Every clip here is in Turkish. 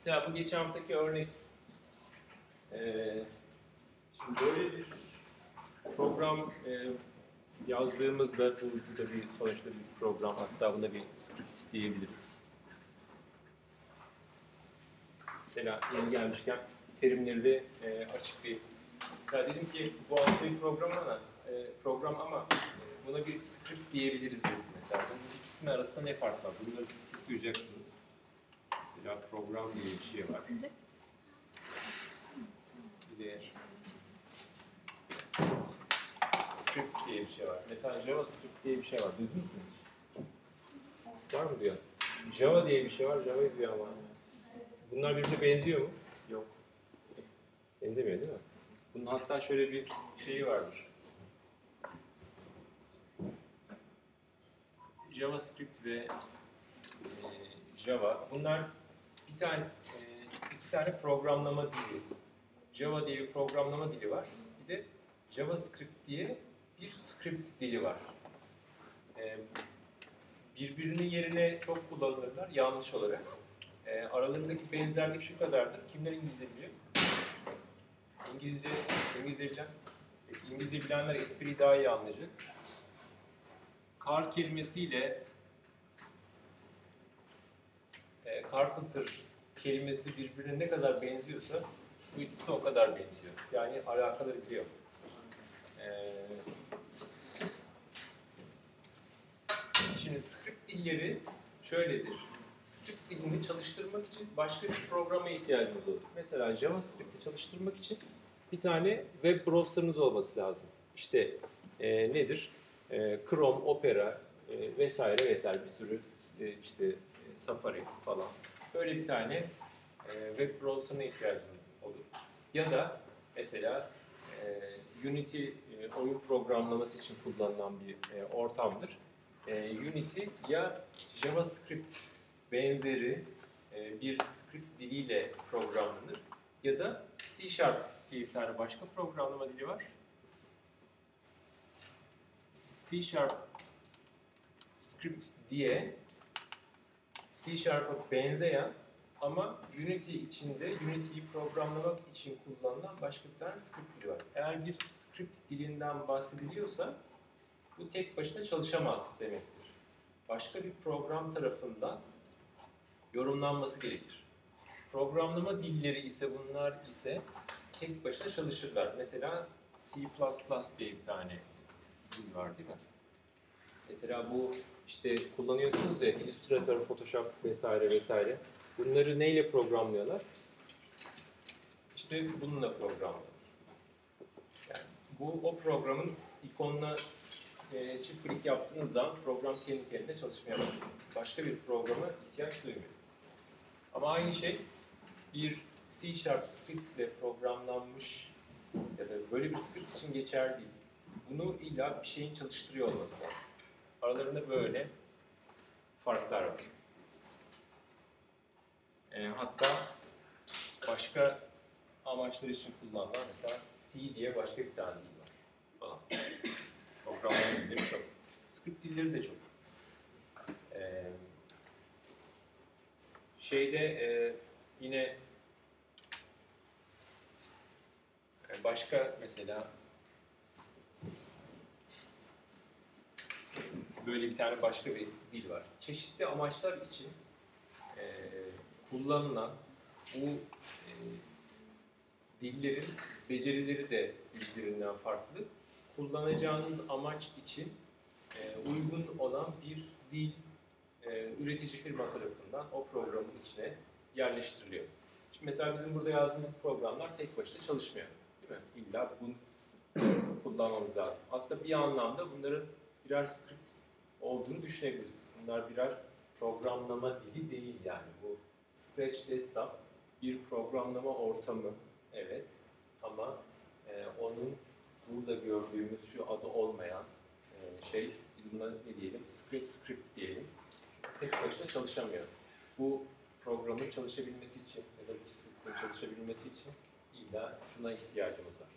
Mesela bu geçen haftaki örnek. Ee, şimdi böyle bir program e, yazdığımızda bu da bir sonuçta bir program hatta buna bir script diyebiliriz. Mesela yeni gelmişken terimleri de e, açık bir Mesela dedim ki bu aslında bir program ama e, program ama e, buna bir script diyebiliriz dedim mesela. Bunun ikisinin arasında ne fark var? Bunları sık sık duyacaksınız. Mesela program diye bir şey var. Bir de script diye bir şey var. Mesela JavaScript diye bir şey var. Duydunuz mu? Var mı diyor? Java diye bir şey var. Java'yı duyan var. Bunlar birbirine benziyor mu? Yok. Benzemiyor değil mi? Bunun hatta şöyle bir şeyi vardır. JavaScript ve e, Java. Bunlar tane e, iki tane programlama dili. Java diye bir programlama dili var. Bir de JavaScript diye bir script dili var. E, birbirinin yerine çok kullanılırlar yanlış olarak. E, aralarındaki benzerlik şu kadardır. Kimler İngilizce biliyor? İngilizce, İngilizce bilen, İngilizce bilenler espriyi daha iyi anlayacak. Car kelimesiyle e, carpenter kelimesi birbirine ne kadar benziyorsa bu ikisi o kadar benziyor. Yani alakaları biliyor. E, şimdi script dilleri şöyledir. Script dilini çalıştırmak için başka bir programa ihtiyacımız olur. Mesela JavaScript'i çalıştırmak için bir tane web browser'ınız olması lazım. İşte e, nedir? E, Chrome, Opera e, vesaire vesaire bir sürü e, işte e, Safari falan. Böyle bir tane e, web browser'ına ihtiyacınız olur. Ya da mesela e, Unity e, oyun programlaması için kullanılan bir e, ortamdır. E, Unity ya JavaScript benzeri e, bir script diliyle programlanır ya da C Sharp diye bir tane başka programlama dili var. C Sharp script diye C Sharp'a benzeyen ama Unity içinde Unity'yi programlamak için kullanılan başka bir tane script dili var. Eğer bir script dilinden bahsediliyorsa bu tek başına çalışamaz demektir. Başka bir program tarafından yorumlanması gerekir. Programlama dilleri ise bunlar ise tek başına çalışırlar. Mesela C++ diye bir tane dil var değil mi? Mesela bu işte kullanıyorsunuz ya Illustrator, Photoshop vesaire vesaire. Bunları neyle programlıyorlar? İşte bununla programlıyorlar. Yani bu o programın ikonuna e, çift klik yaptığınız zaman program kendi kendine çalışmaya başlıyor. Başka bir programa ihtiyaç duymuyor. Ama aynı şey bir C Sharp script ile programlanmış ya da böyle bir script için geçerli değil. Bunu illa bir şeyin çalıştırıyor olması lazım. Aralarında böyle farklar var. E, hatta başka amaçlar için kullanılan mesela C diye başka bir tane dil var falan. Programlama dilleri çok. Script dilleri de çok. E, şeyde e, yine e, başka mesela böyle bir tane başka bir dil var. Çeşitli amaçlar için e, kullanılan bu e, dillerin becerileri de birbirinden farklı. Kullanacağınız amaç için e, uygun olan bir dil e, üretici firma tarafından o programın içine yerleştiriliyor. Şimdi mesela bizim burada yazdığımız programlar tek başına çalışmıyor. Değil mi? İlla bunu kullanmamız lazım. Aslında bir anlamda bunların birer script olduğunu düşünebiliriz. Bunlar birer programlama dili değil yani. Bu Scratch Desktop bir programlama ortamı, evet. Ama e, onun burada gördüğümüz şu adı olmayan e, şey, biz buna ne diyelim? Scratch Script diyelim. Tek başına çalışamıyor. Bu programın çalışabilmesi için ya da bu script'in çalışabilmesi için illa şuna ihtiyacımız var.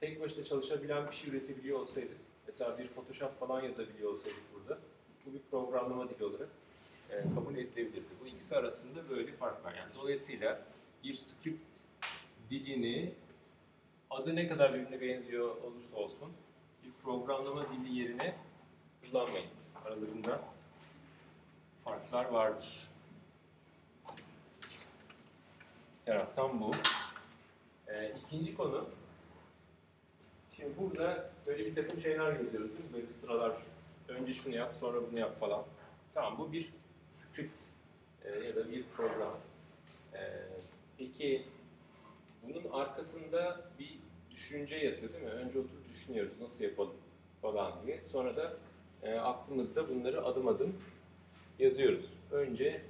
Tek başına çalışabilen bir şey üretebiliyor olsaydık, mesela bir Photoshop falan yazabiliyor olsaydık bu bir programlama dili olarak e, kabul edilebilirdi. Bu ikisi arasında böyle bir fark var. Yani dolayısıyla bir script dilini adı ne kadar birbirine benziyor olursa olsun bir programlama dili yerine kullanmayın. Aralarında farklar vardır. Bir taraftan bu. Ee, ikinci konu, şimdi burada böyle bir takım şeyler yazıyoruz? Böyle sıralar, önce şunu yap, sonra bunu yap falan. Tamam, bu bir script e, ya da bir program. E, peki, bunun arkasında bir düşünce yatıyor değil mi? Önce oturup düşünüyoruz, nasıl yapalım falan diye. Sonra da e, aklımızda bunları adım adım yazıyoruz. Önce,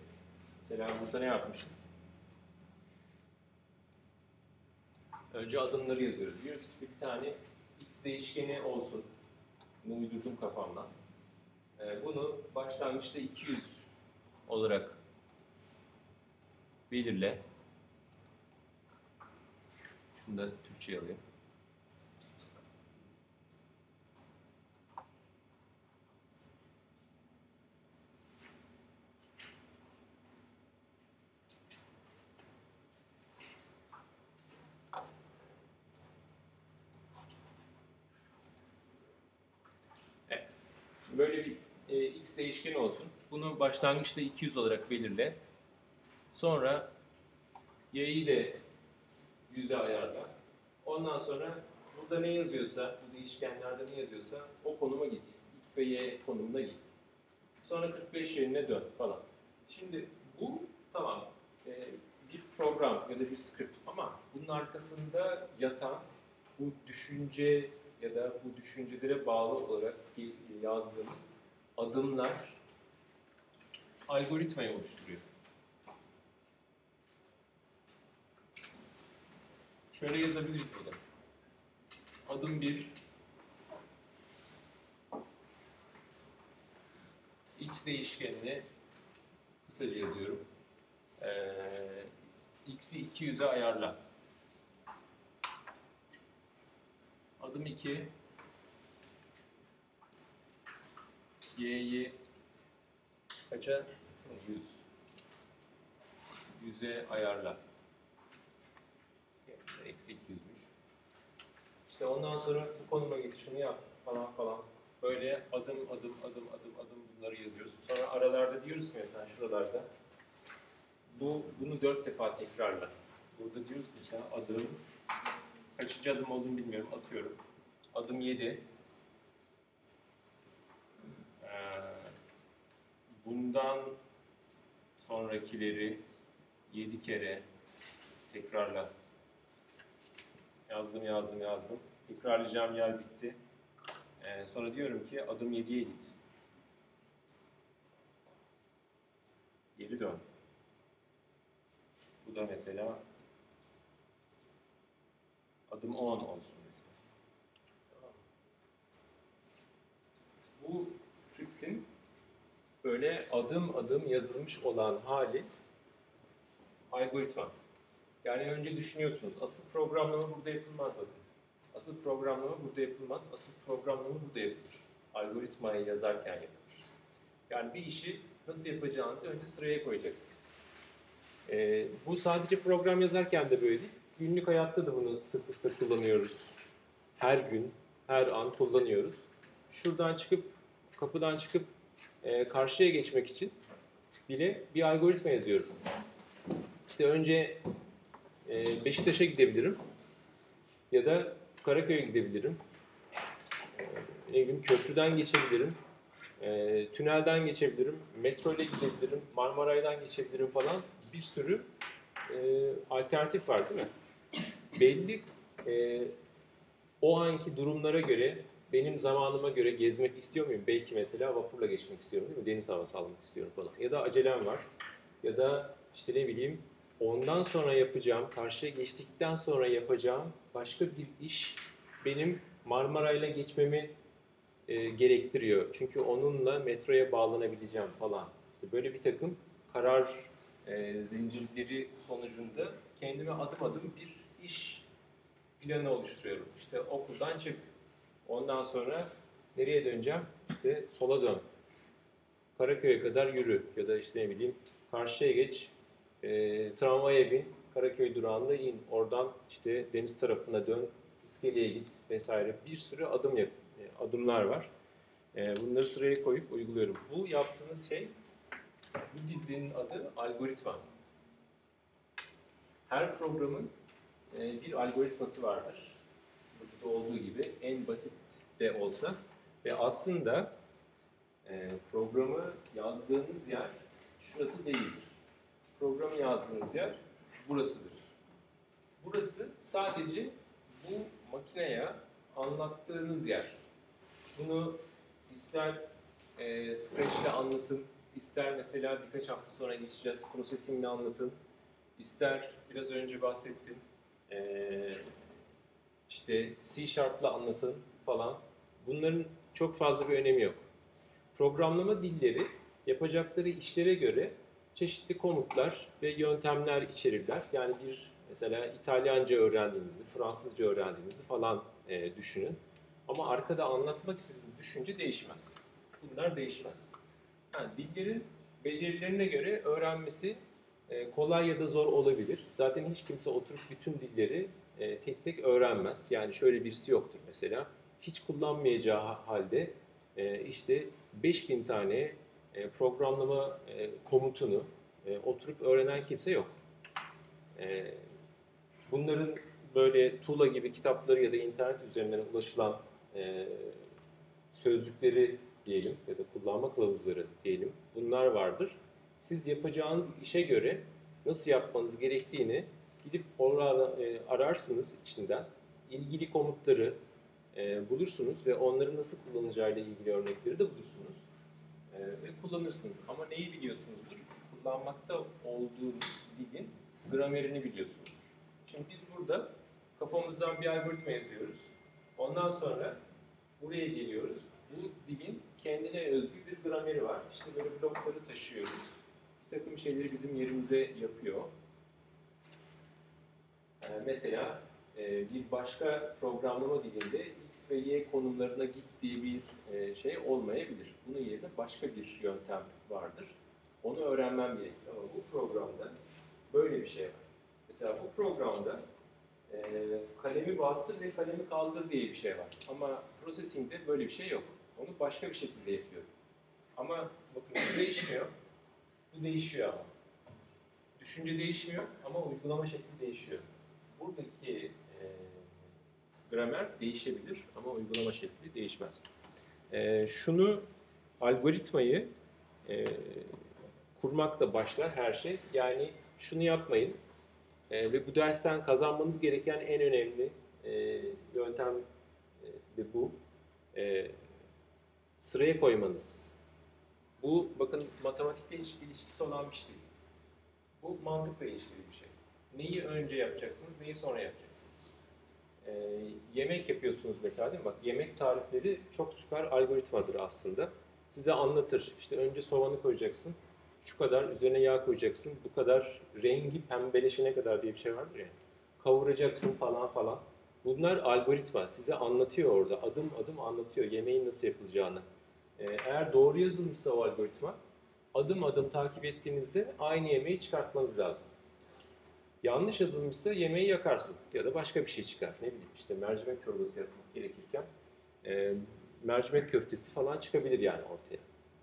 mesela burada ne yapmışız? Önce adımları yazıyoruz. Diyoruz ki bir tane x değişkeni olsun. Bunu uydurdum kafamdan. Ee, bunu başlangıçta 200 olarak belirle. Şunu da Türkçe alayım. Böyle bir x değişkeni olsun. Bunu başlangıçta 200 olarak belirle. Sonra y'yi de 100'e ayarla. Ondan sonra burada ne yazıyorsa, bu değişkenlerde ne yazıyorsa o konuma git. x ve y konumuna git. Sonra 45 yerine dön falan. Şimdi bu tamam e, bir program ya da bir script ama bunun arkasında yatan bu düşünce ya da bu düşüncelere bağlı olarak yazdığımız adımlar algoritmayı oluşturuyor. Şöyle yazabiliriz burada. Adım 1 x değişkenini kısaca yazıyorum. Ee, x'i 200'e ayarla. Adım 2 y'yi kaça? 0 100 100'e ayarla. Eksi 200'müş. İşte ondan sonra bu konuma git şunu yap falan falan. Böyle adım adım adım adım adım bunları yazıyoruz. Sonra aralarda diyoruz ki mesela şuralarda bu bunu dört defa tekrarla. Burada diyoruz ki mesela adım kaçıncı adım olduğunu bilmiyorum atıyorum. Adım 7. bundan sonrakileri 7 kere tekrarla. Yazdım yazdım yazdım. Tekrarlayacağım yer bitti. Ee, sonra diyorum ki adım 7'ye git. Geri dön. Bu da mesela adım 10 olsun mesela. Bu böyle adım adım yazılmış olan hali algoritma. Yani önce düşünüyorsunuz. Asıl programlama burada yapılmaz bakın. Asıl programlama burada yapılmaz. Asıl programlama burada yapılır. Algoritmayı yazarken yapılır. Yani bir işi nasıl yapacağınızı önce sıraya koyacaksınız. Ee, bu sadece program yazarken de böyle değil. Günlük hayatta da bunu sıklıkla kullanıyoruz. Her gün, her an kullanıyoruz. Şuradan çıkıp, kapıdan çıkıp e, karşıya geçmek için bile bir algoritma yazıyorum. İşte önce e, Beşiktaş'a gidebilirim ya da Karaköy'e gidebilirim. E, ne köprüden geçebilirim, e, tünelden geçebilirim, metro ile gidebilirim, Marmaray'dan geçebilirim falan. Bir sürü alternatif var değil mi? Belli o anki durumlara göre benim zamanıma göre gezmek istiyor muyum? Belki mesela vapurla geçmek istiyorum değil mi? Deniz havası almak istiyorum falan. Ya da acelem var. Ya da işte ne bileyim ondan sonra yapacağım, karşıya geçtikten sonra yapacağım başka bir iş benim Marmaray'la geçmemi e, gerektiriyor. Çünkü onunla metroya bağlanabileceğim falan. İşte böyle bir takım karar e, zincirleri sonucunda kendime adım adım bir iş planı oluşturuyorum. İşte okuldan çık. Ondan sonra nereye döneceğim? İşte sola dön. Karaköy'e kadar yürü ya da işte ne bileyim karşıya geç, e, tramvaya bin, Karaköy durağında in, oradan işte deniz tarafına dön, iskeleye git vesaire bir sürü adım yap, e, adımlar var. E, bunları sıraya koyup uyguluyorum. Bu yaptığınız şey, bu dizinin adı algoritma. Her programın e, bir algoritması vardır. Burada olduğu gibi en basit de olsa ve aslında e, programı yazdığınız yer şurası değildir. Programı yazdığınız yer burasıdır. Burası sadece bu makineye anlattığınız yer. Bunu ister e, Scratch'le anlatın, ister mesela birkaç hafta sonra geçeceğiz processing'le anlatın, ister biraz önce bahsettim e, işte C Sharp'la anlatın falan. Bunların çok fazla bir önemi yok. Programlama dilleri yapacakları işlere göre çeşitli komutlar ve yöntemler içerirler. Yani bir mesela İtalyanca öğrendiğinizi, Fransızca öğrendiğinizi falan e, düşünün. Ama arkada anlatmak istediğiniz düşünce değişmez. Bunlar değişmez. Yani dillerin becerilerine göre öğrenmesi e, kolay ya da zor olabilir. Zaten hiç kimse oturup bütün dilleri e, tek tek öğrenmez. Yani şöyle birisi yoktur mesela. Hiç kullanmayacağı halde e, işte 5000 tane e, programlama e, komutunu e, oturup öğrenen kimse yok. E, bunların böyle Tula gibi kitapları ya da internet üzerinden ulaşılan e, sözlükleri diyelim ya da kullanma kılavuzları diyelim bunlar vardır. Siz yapacağınız işe göre nasıl yapmanız gerektiğini gidip orada e, ararsınız içinden ilgili komutları e, bulursunuz ve onları nasıl kullanacağıyla ilgili örnekleri de bulursunuz e, ve kullanırsınız. Ama neyi biliyorsunuzdur? Kullanmakta olduğunuz dilin gramerini biliyorsunuzdur. Şimdi biz burada kafamızdan bir algoritma yazıyoruz. Ondan sonra buraya geliyoruz. Bu dilin kendine özgü bir grameri var. İşte böyle blokları taşıyoruz. Bir takım şeyleri bizim yerimize yapıyor. Ee, mesela e, bir başka programlama dilinde X ve Y konumlarına git diye bir e, şey olmayabilir. Bunun yerine başka bir yöntem vardır. Onu öğrenmem gerekiyor. Ama bu programda böyle bir şey var. Mesela bu programda e, kalemi bastır ve kalemi kaldır diye bir şey var. Ama processing'de böyle bir şey yok. Onu başka bir şekilde yapıyorum. Ama bakın bu değişmiyor. Bu değişiyor ama. Düşünce değişmiyor ama uygulama şekli değişiyor. Buradaki e, gramer değişebilir ama uygulama şekli değişmez. E, şunu algoritmayı e, kurmakla başlar her şey. Yani şunu yapmayın e, ve bu dersten kazanmanız gereken en önemli e, yöntem e, de bu. E, sıraya koymanız. Bu bakın matematikle hiç ilişkisi olan bir şey değil. Bu mantıkla ilişkili bir şey. Neyi önce yapacaksınız, neyi sonra yapacaksınız. Ee, yemek yapıyorsunuz mesela değil mi? Bak yemek tarifleri çok süper algoritmadır aslında. Size anlatır. İşte önce soğanı koyacaksın. Şu kadar üzerine yağ koyacaksın. Bu kadar rengi pembeleşene kadar diye bir şey vardır ya. Kavuracaksın falan falan. Bunlar algoritma. Size anlatıyor orada. Adım adım anlatıyor yemeğin nasıl yapılacağını. Ee, eğer doğru yazılmışsa o algoritma adım adım takip ettiğinizde aynı yemeği çıkartmanız lazım. Yanlış yazılmışsa yemeği yakarsın ya da başka bir şey çıkar. Ne bileyim işte mercimek çorbası yapmak gerekirken e, mercimek köftesi falan çıkabilir yani ortaya.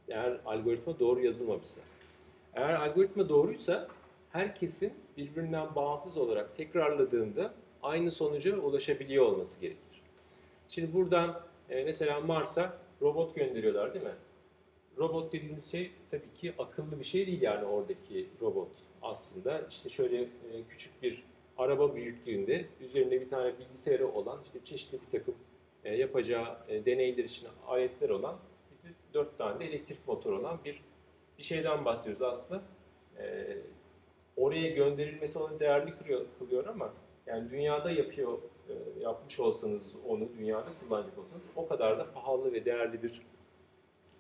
Eğer algoritma doğru yazılmamışsa. Eğer algoritma doğruysa herkesin birbirinden bağımsız olarak tekrarladığında aynı sonuca ulaşabiliyor olması gerekir. Şimdi buradan e, mesela Mars'a robot gönderiyorlar değil mi? Robot dediğiniz şey tabii ki akıllı bir şey değil yani oradaki robot aslında. işte şöyle e, küçük bir araba büyüklüğünde üzerinde bir tane bilgisayarı olan işte çeşitli bir takım e, yapacağı e, deneyler için aletler olan dört tane de elektrik motor olan bir bir şeyden bahsediyoruz aslında. Oraya gönderilmesi onu değerli kılıyor, ama yani dünyada yapıyor yapmış olsanız onu dünyada kullanacak olsanız o kadar da pahalı ve değerli bir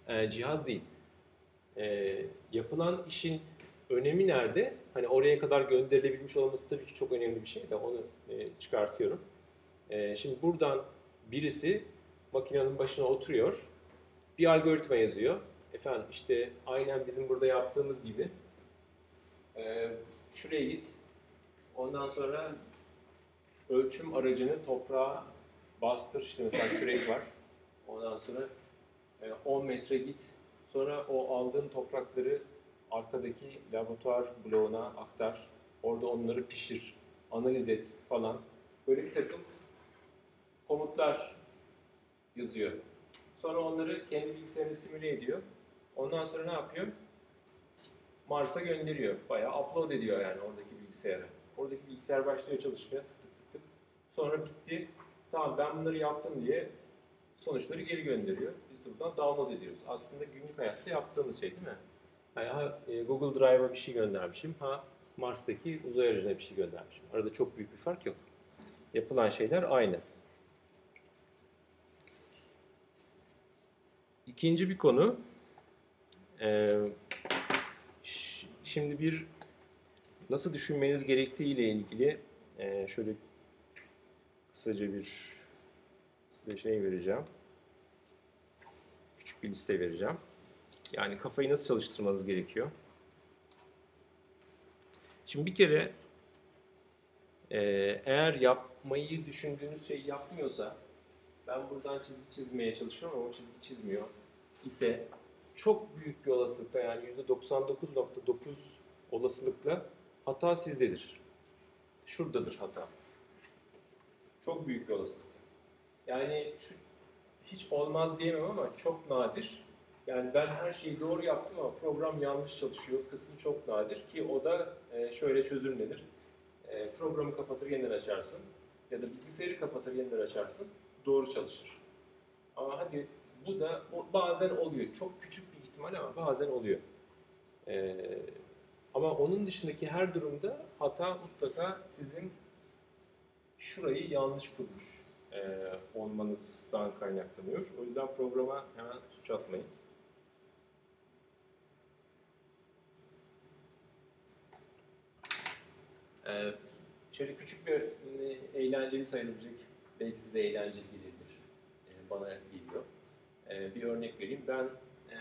e, cihaz değil. E, yapılan işin önemi nerede? Hani oraya kadar gönderilebilmiş olması tabii ki çok önemli bir şey de onu e, çıkartıyorum. E, şimdi buradan birisi makinenin başına oturuyor, bir algoritma yazıyor. efendim işte aynen bizim burada yaptığımız gibi e, şuraya git. Ondan sonra ölçüm aracını toprağa bastır. İşte mesela kürek var. Ondan sonra 10 metre git. Sonra o aldığın toprakları arkadaki laboratuvar bloğuna aktar. Orada onları pişir, analiz et falan. Böyle bir takım komutlar yazıyor. Sonra onları kendi bilgisayarına simüle ediyor. Ondan sonra ne yapıyor? Mars'a gönderiyor. Bayağı upload ediyor yani oradaki bilgisayara. Oradaki bilgisayar başlıyor çalışmaya tık tık tık tık. Sonra bitti. Tamam ben bunları yaptım diye sonuçları geri gönderiyor. De buradan download ediyoruz. Aslında günlük hayatta yaptığımız şey değil mi? Yani ha e, Google Drive'a bir şey göndermişim, ha Mars'taki uzay aracına bir şey göndermişim. Arada çok büyük bir fark yok. Yapılan şeyler aynı. İkinci bir konu, e, şimdi bir nasıl düşünmeniz gerektiği ile ilgili e, şöyle kısaca bir size şey vereceğim. Küçük bir liste vereceğim. Yani kafayı nasıl çalıştırmanız gerekiyor? Şimdi bir kere e, eğer yapmayı düşündüğünüz şeyi yapmıyorsa ben buradan çizgi çizmeye çalışıyorum ama o çizgi çizmiyor ise çok büyük bir olasılıkla yani %99.9 olasılıkla hata sizdedir. Şuradadır hata. Çok büyük bir olasılık. Yani şu hiç olmaz diyemem ama çok nadir. Yani ben her şeyi doğru yaptım ama program yanlış çalışıyor kısmı çok nadir ki o da e, şöyle çözümlenir. E, Programı kapatır yeniden açarsın ya da bilgisayarı kapatır yeniden açarsın doğru çalışır. Ama hadi bu da bazen oluyor. Çok küçük bir ihtimal ama bazen oluyor. E, ama onun dışındaki her durumda hata mutlaka sizin şurayı yanlış kurmuş e, olmanızdan kaynaklanıyor. O yüzden programa hemen suç atmayın. Ee, şöyle küçük bir e, eğlenceli sayılabilecek, belki size eğlenceli gelebilir. Ee, bana geliyor. Ee, bir örnek vereyim. Ben e,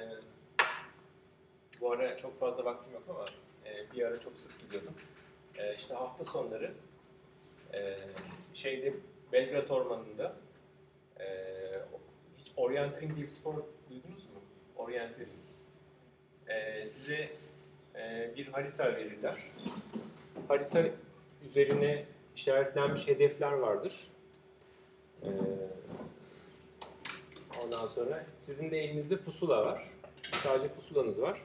bu ara çok fazla vaktim yok ama e, bir ara çok sık gidiyordum. E, işte hafta sonları e, şeyde Belgrad Ormanı'nda e, hiç orienteering diye bir spor duydunuz mu? Orienteering. E, size e, bir harita verirler. Harita üzerine işaretlenmiş hedefler vardır. E, ondan sonra sizin de elinizde pusula var. Sadece pusulanız var.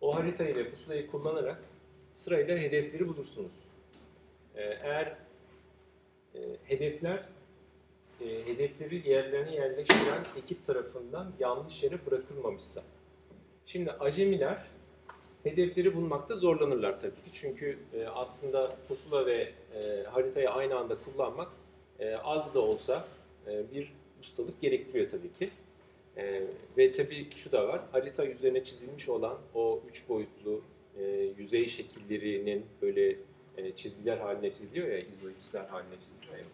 O haritayı ve pusulayı kullanarak sırayla hedefleri bulursunuz. E, eğer e, hedefler e, hedefleri yerlerine yerleştiren ekip tarafından yanlış yere bırakılmamışsa. Şimdi acemiler hedefleri bulmakta zorlanırlar tabii ki. Çünkü e, aslında pusula ve e, haritayı aynı anda kullanmak e, az da olsa e, bir ustalık gerektiriyor tabii ki. E, ve tabii şu da var, harita üzerine çizilmiş olan o üç boyutlu e, yüzey şekillerinin böyle e, çizgiler haline çiziliyor ya, izleyiciler haline çiziliyor ya.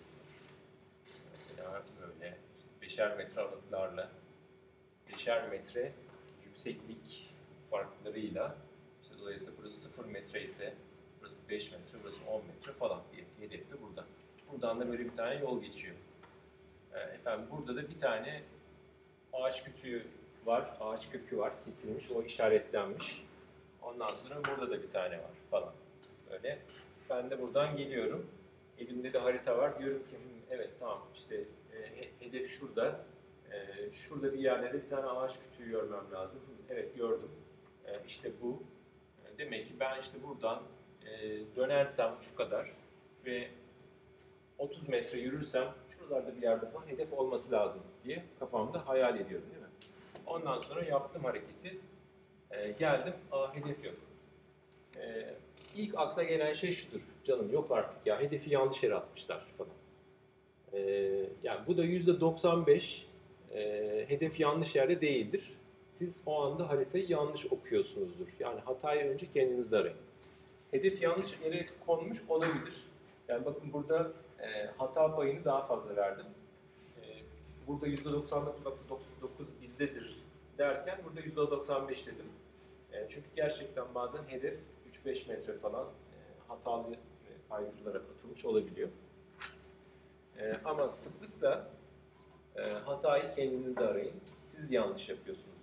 Mesela böyle beşer metre aralıklarla, beşer metre yükseklik farklarıyla, işte dolayısıyla burası 0 metre ise burası 5 metre, burası 10 metre falan diye hedef de burada. Buradan da böyle bir tane yol geçiyor. E, efendim burada da bir tane ağaç kütüğü var, ağaç kökü var kesilmiş, o işaretlenmiş. Ondan sonra burada da bir tane var falan. Böyle ben de buradan geliyorum. Elimde de harita var. Diyorum ki "Hmm, evet tamam işte e, he- hedef şurada. E, şurada bir yerde de bir tane ağaç kütüğü görmem lazım. "Hmm, Evet gördüm. E, işte bu. E, demek ki ben işte buradan e, dönersem şu kadar ve 30 metre yürürsem şuralarda bir yerde falan hedef olması lazım diye kafamda hayal ediyorum değil mi? Ondan sonra yaptım hareketi. E, geldim, aa hedef yok. E, ilk akla gelen şey şudur. Canım yok artık ya hedefi yanlış yere atmışlar falan. E, yani bu da yüzde 95 e, hedef yanlış yerde değildir. Siz o anda haritayı yanlış okuyorsunuzdur. Yani hatayı önce kendinizde arayın. Hedef yanlış yere konmuş olabilir. Yani bakın burada e, hata payını daha fazla verdim. E, burada %99.9 bizdedir derken burada %95 dedim. E, çünkü gerçekten bazen hedef 3-5 metre falan e, hatalı e, kaydırılarak atılmış olabiliyor. E, ama sıklıkla e, hatayı kendinizde arayın. Siz yanlış yapıyorsunuzdur.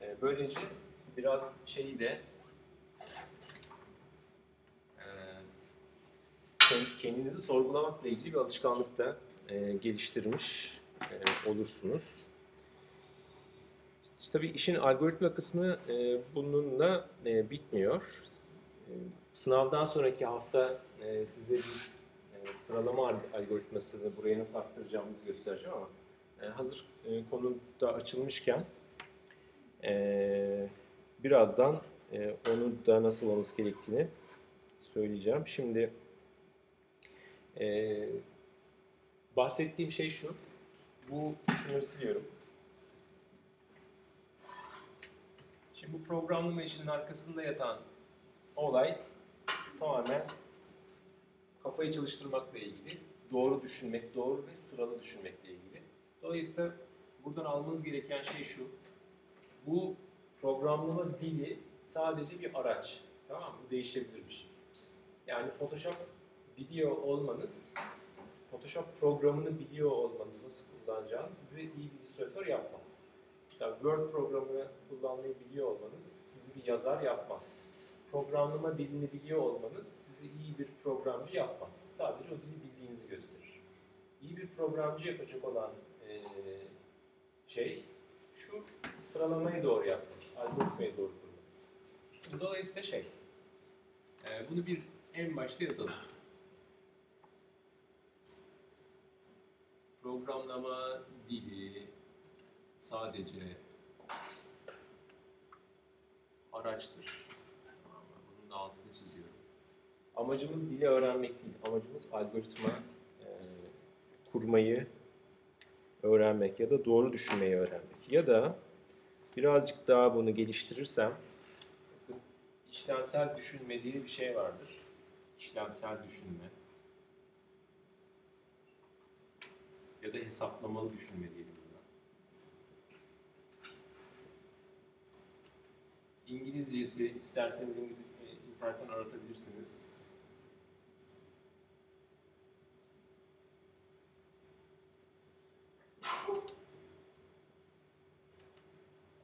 E, böylece biraz şeyi de e, kend- kendinizi sorgulamakla ilgili bir alışkanlık da e, geliştirmiş e, olursunuz. Tabii işin algoritma kısmı e, bununla e, bitmiyor. E, sınavdan sonraki hafta e, size bir e, sıralama al- algoritmasını buraya nasıl aktaracağımızı göstereceğim ama e, hazır e, konu da açılmışken birazdan onu da nasıl olması gerektiğini söyleyeceğim. Şimdi bahsettiğim şey şu. Bu şunları siliyorum. Şimdi bu programlama işinin arkasında yatan olay tamamen kafayı çalıştırmakla ilgili, doğru düşünmek, doğru ve sıralı düşünmekle ilgili. Dolayısıyla buradan almanız gereken şey şu. Bu programlama dili sadece bir araç. Tamam mı? Bu değişebilir bir şey. Yani Photoshop biliyor olmanız, Photoshop programını biliyor olmanız, nasıl kullanacağını sizi iyi bir illüstratör yapmaz. Mesela Word programını kullanmayı biliyor olmanız sizi bir yazar yapmaz. Programlama dilini biliyor olmanız sizi iyi bir programcı yapmaz. Sadece o dili bildiğinizi gösterir. İyi bir programcı yapacak olan eee, şey şu sıralamayı doğru yapmanız, algoritmayı doğru kurmanız. Dolayısıyla şey, eee, bunu bir en başta yazalım. Programlama dili sadece araçtır. Tamam mı? Bunun da altını çiziyorum. Amacımız dili öğrenmek değil. Amacımız algoritma e, kurmayı öğrenmek ya da doğru düşünmeyi öğrenmek. Ya da birazcık daha bunu geliştirirsem işlemsel düşünme diye bir şey vardır. İşlemsel düşünme. Ya da hesaplamalı düşünme diyelim buna. İngilizcesi isterseniz İngiliz, internetten aratabilirsiniz.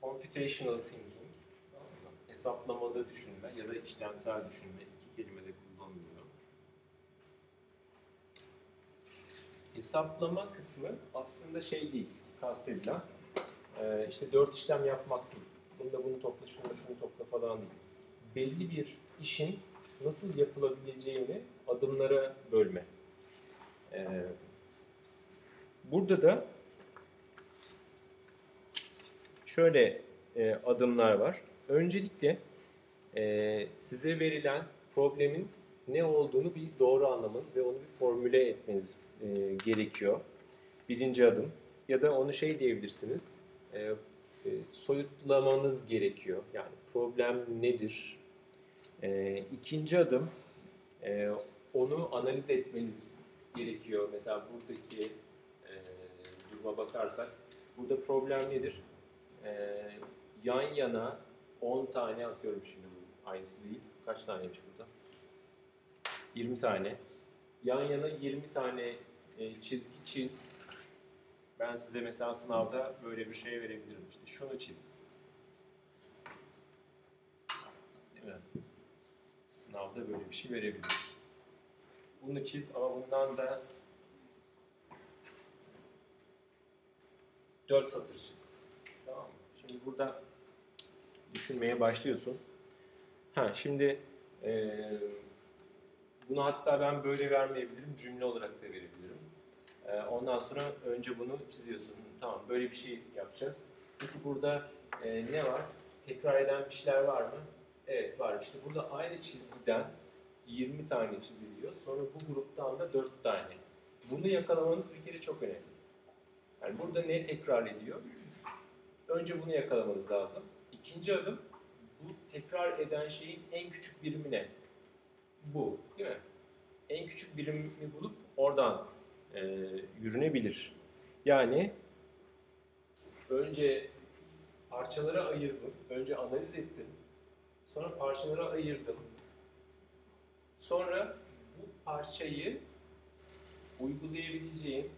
Computational thinking, hesaplamalı düşünme ya da işlemsel düşünme iki kelime de kullanılıyor. Hesaplama kısmı aslında şey değil, kastedilen. İşte dört işlem yapmak değil. Bunda bunu topla, şunu da şunu topla falan değil. Belli bir işin nasıl yapılabileceğini adımlara bölme. Ee, burada da şöyle e, adımlar var. Öncelikle e, size verilen problemin ne olduğunu bir doğru anlamanız ve onu bir formüle etmeniz e, gerekiyor. Birinci adım. Ya da onu şey diyebilirsiniz, e, e, soyutlamanız gerekiyor. Yani problem nedir? E, ikinci adım, e, onu analiz etmeniz gerekiyor. Mesela buradaki e, duruma bakarsak, burada problem nedir? E, yan yana 10 tane atıyorum şimdi aynısı değil. Kaç taneymiş burada? 20 tane. Yan yana 20 tane e, çizgi çiz. Ben size mesela sınavda böyle bir şey verebilirim. İşte şunu çiz. Değil mi? Sınavda böyle bir şey verebilirim. Bunu çiz ama bundan da 4 satır çiz. Tamam mı? Şimdi burada düşünmeye başlıyorsun. Ha şimdi eee bunu hatta ben böyle vermeyebilirim, cümle olarak da verebilirim. Ee, ondan sonra önce bunu çiziyorsun. Tamam, böyle bir şey yapacağız. Peki burada e, ne var? Tekrar eden bir şeyler var mı? Evet var. İşte burada aynı çizgiden 20 tane çiziliyor. Sonra bu gruptan da 4 tane. Bunu yakalamanız bir kere çok önemli. Yani burada ne tekrar ediyor? Önce bunu yakalamanız lazım. İkinci adım, bu tekrar eden şeyin en küçük birimi ne? bu değil mi? En küçük birimi bulup oradan e, yürünebilir. Yani önce parçalara ayırdım. Önce analiz ettim. Sonra parçalara ayırdım. Sonra bu parçayı uygulayabileceğim,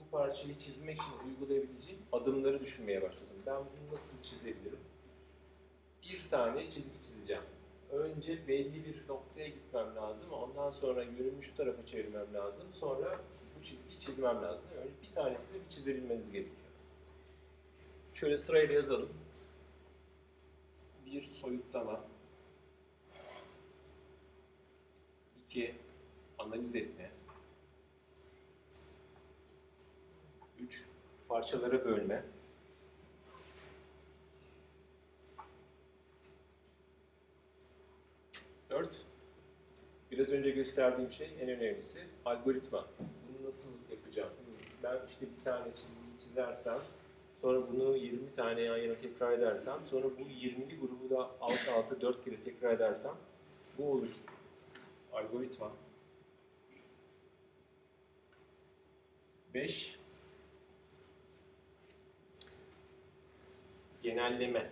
bu parçayı çizmek için uygulayabileceğim adımları düşünmeye başladım. Ben bunu nasıl çizebilirim? Bir tane çizgi çizeceğim. Önce belli bir noktaya gitmem lazım. Ondan sonra yönümü şu tarafa çevirmem lazım. Sonra bu çizgiyi çizmem lazım. Önce bir tanesini bir çizebilmeniz gerekiyor. Şöyle sırayla yazalım. Bir soyutlama. İki analiz etme. Üç parçalara bölme. Dört biraz önce gösterdiğim şey en önemlisi algoritma. Bunu nasıl yapacağım? Ben işte bir tane çizgiyi çizersem Sonra bunu 20 tane yan yana tekrar edersem, sonra bu 20'li grubu da alt alta 4 kere tekrar edersem bu olur. Algoritma. 5 Genelleme.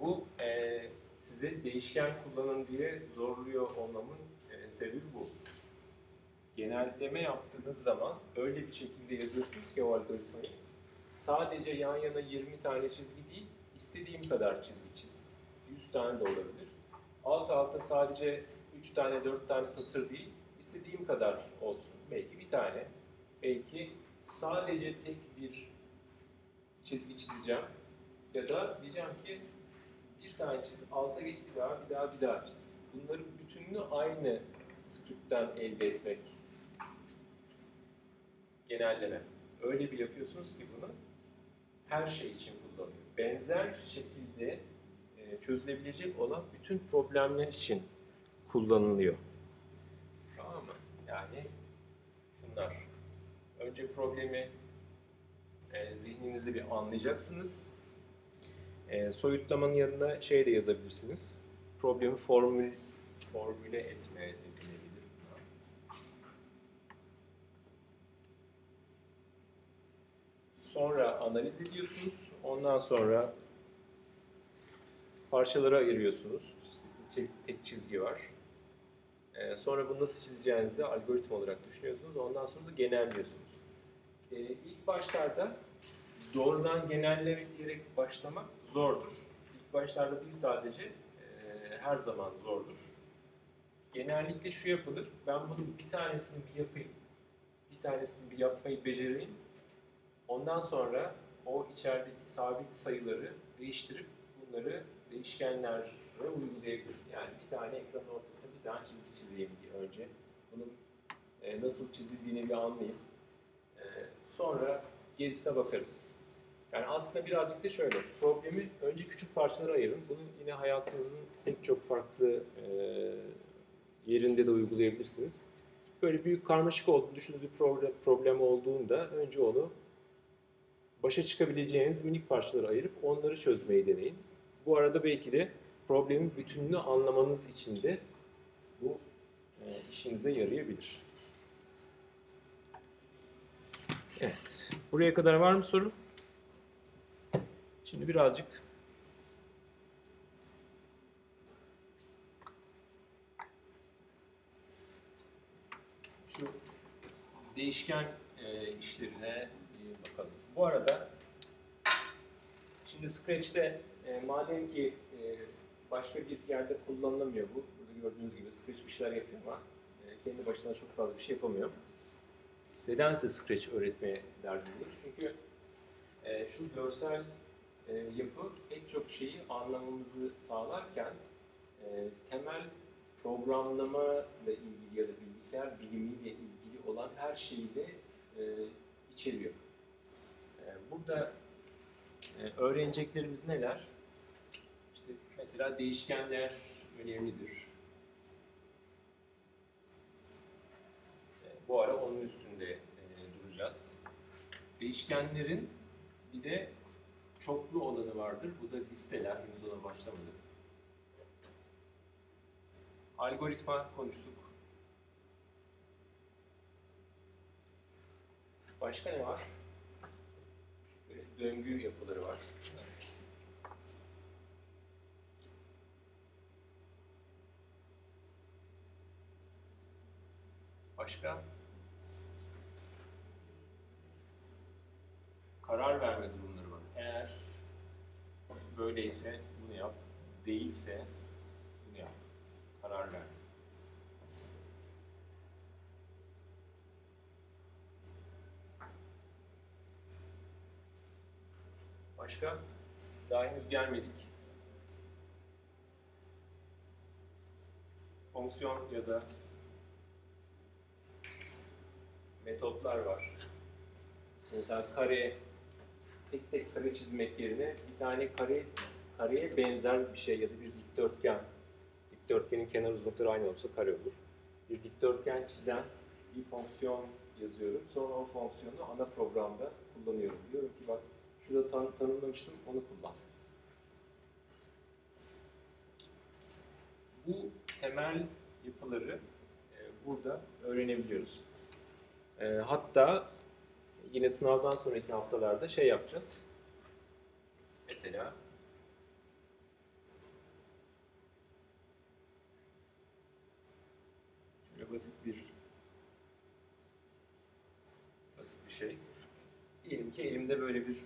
Bu e, size değişken kullanın diye zorluyor olmamın e, sebebi bu genelleme yaptığınız zaman öyle bir şekilde yazıyorsunuz ki o algoritmayı. Sadece yan yana 20 tane çizgi değil, istediğim kadar çizgi çiz. 100 tane de olabilir. Alt alta sadece 3 tane, 4 tane satır değil, istediğim kadar olsun. Belki bir tane, belki sadece tek bir çizgi çizeceğim. Ya da diyeceğim ki bir tane çiz, alta geç bir daha, bir daha, bir daha çiz. Bunların bütününü aynı script'ten elde etmek genelleme. Öyle bir yapıyorsunuz ki bunu her şey için kullanıyor. Benzer şekilde çözülebilecek olan bütün problemler için kullanılıyor. Tamam mı? Yani şunlar. Önce problemi e, zihninizde bir anlayacaksınız. E, soyutlamanın yanına şey de yazabilirsiniz. Problemi formül, formüle etme denilebilir. Sonra analiz ediyorsunuz. Ondan sonra parçalara ayırıyorsunuz. Tek, tek çizgi var. Ee, sonra bunu nasıl çizeceğinizi algoritma olarak düşünüyorsunuz. Ondan sonra da genelliyorsunuz. Ee, ilk başlarda doğrudan genelleyerek başlamak zordur. İlk başlarda değil sadece, e, her zaman zordur. Genellikle şu yapılır, ben bunun bir tanesini bir yapayım, bir tanesini bir yapmayı becereyim, Ondan sonra o içerideki sabit sayıları değiştirip bunları değişkenlere uygulayabilirim. Yani bir tane ekranın ortasına bir tane çizgi çizeyim diye önce. Bunun e, nasıl çizildiğini bir anlayayım. E, sonra gerisine bakarız. Yani aslında birazcık da şöyle, problemi önce küçük parçalara ayırın. Bunu yine hayatınızın pek çok farklı e, yerinde de uygulayabilirsiniz. Böyle büyük karmaşık olduğunu düşündüğünüz bir problem, problem olduğunda önce onu başa çıkabileceğiniz minik parçalara ayırıp onları çözmeyi deneyin. Bu arada belki de problemin bütününü anlamanız için de bu e, işinize yarayabilir. Evet. Buraya kadar var mı soru? Şimdi birazcık şu değişken e, işlerine e, bakalım. Bu arada şimdi Scratch'te e, madem ki e, başka bir yerde kullanılamıyor bu. Burada gördüğünüz gibi Scratch bir şeyler yapıyor ama e, kendi başına çok fazla bir şey yapamıyor. Nedense Scratch öğretmeye derdindeyiz. Çünkü e, şu görsel e, yapı pek çok şeyi anlamamızı sağlarken e, temel programlama ile ilgili ya da bilgisayar bilimiyle ilgili olan her şeyi de e, içeriyor. Burada e, öğreneceklerimiz neler? Mesela değişkenler önemlidir. Bu ara onun üstünde e, duracağız. Değişkenlerin bir de çoklu olanı vardır. Bu da listeler. Henüz ona başlamadık. Algoritma konuştuk. Başka ne var? döngü yapıları var. Başka? Karar verme durumları var. Eğer böyleyse bunu yap, değilse bunu yap. Karar ver. Başka? Daha henüz gelmedik. Fonksiyon ya da metotlar var. Mesela kare, tek tek kare çizmek yerine bir tane kare kareye benzer bir şey ya da bir dikdörtgen. Dikdörtgenin kenar uzunlukları aynı olursa kare olur. Bir dikdörtgen çizen bir fonksiyon yazıyorum. Sonra o fonksiyonu ana programda kullanıyorum. Diyorum ki bak şurada tan tanımlamıştım onu kullan. Bu temel yapıları e, burada öğrenebiliyoruz. E, hatta yine sınavdan sonraki haftalarda şey yapacağız. Mesela şöyle basit bir basit bir şey. Diyelim ki elimde böyle bir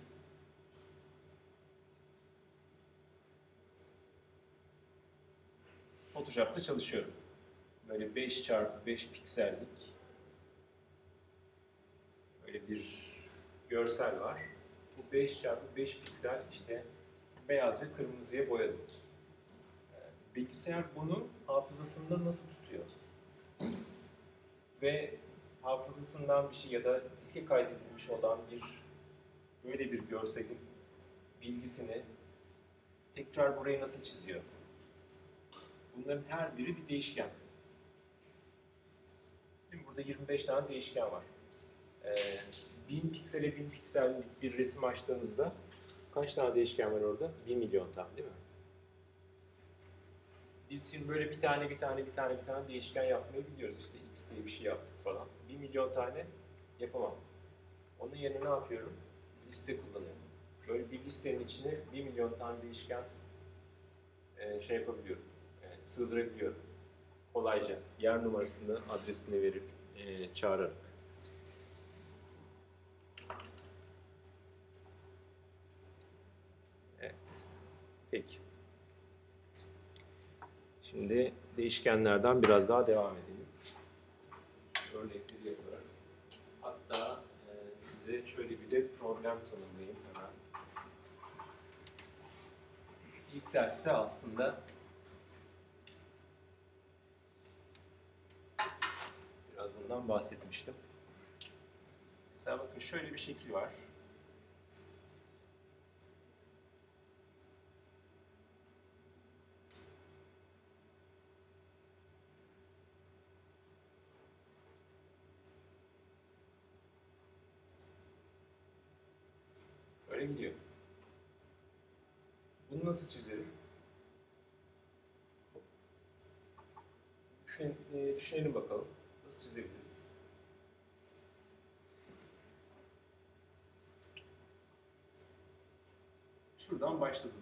Photoshop'ta çalışıyorum. Böyle 5 çarpı 5 piksellik bir görsel var. Bu 5 çarpı 5 piksel işte beyaz ve kırmızıya boyadım. Ee, Bilgisayar bunu hafızasında nasıl tutuyor? Ve hafızasından bir şey ya da diske kaydedilmiş olan bir böyle bir görselin bilgisini tekrar burayı nasıl çiziyor? Bunların her biri bir değişken. Şimdi burada 25 tane değişken var. Ee, 1000 piksele 1000 piksellik bir resim açtığınızda kaç tane değişken var orada? 1 milyon tane değil mi? Biz şimdi böyle bir tane bir tane bir tane bir tane değişken yapmayı biliyoruz. İşte x diye bir şey yaptık falan. 1 milyon tane yapamam. Onun yerine ne yapıyorum? Liste kullanıyorum. Böyle bir listenin içine 1 milyon tane değişken e, şey yapabiliyorum e, sığdırabiliyorum. Kolayca yer numarasını, adresini verip e, çağırarak. Evet. Peki. Şimdi değişkenlerden biraz daha devam edelim. Örnekleri yaparak. Hatta e, size şöyle bir de problem tanımlayayım hemen. İlk derste aslında Biraz bundan bahsetmiştim. Mesela bakın şöyle bir şekil var. Böyle gidiyor. Bunu nasıl çizerim? E, düşünelim bakalım. Nasıl çizebiliriz? Şuradan başladım.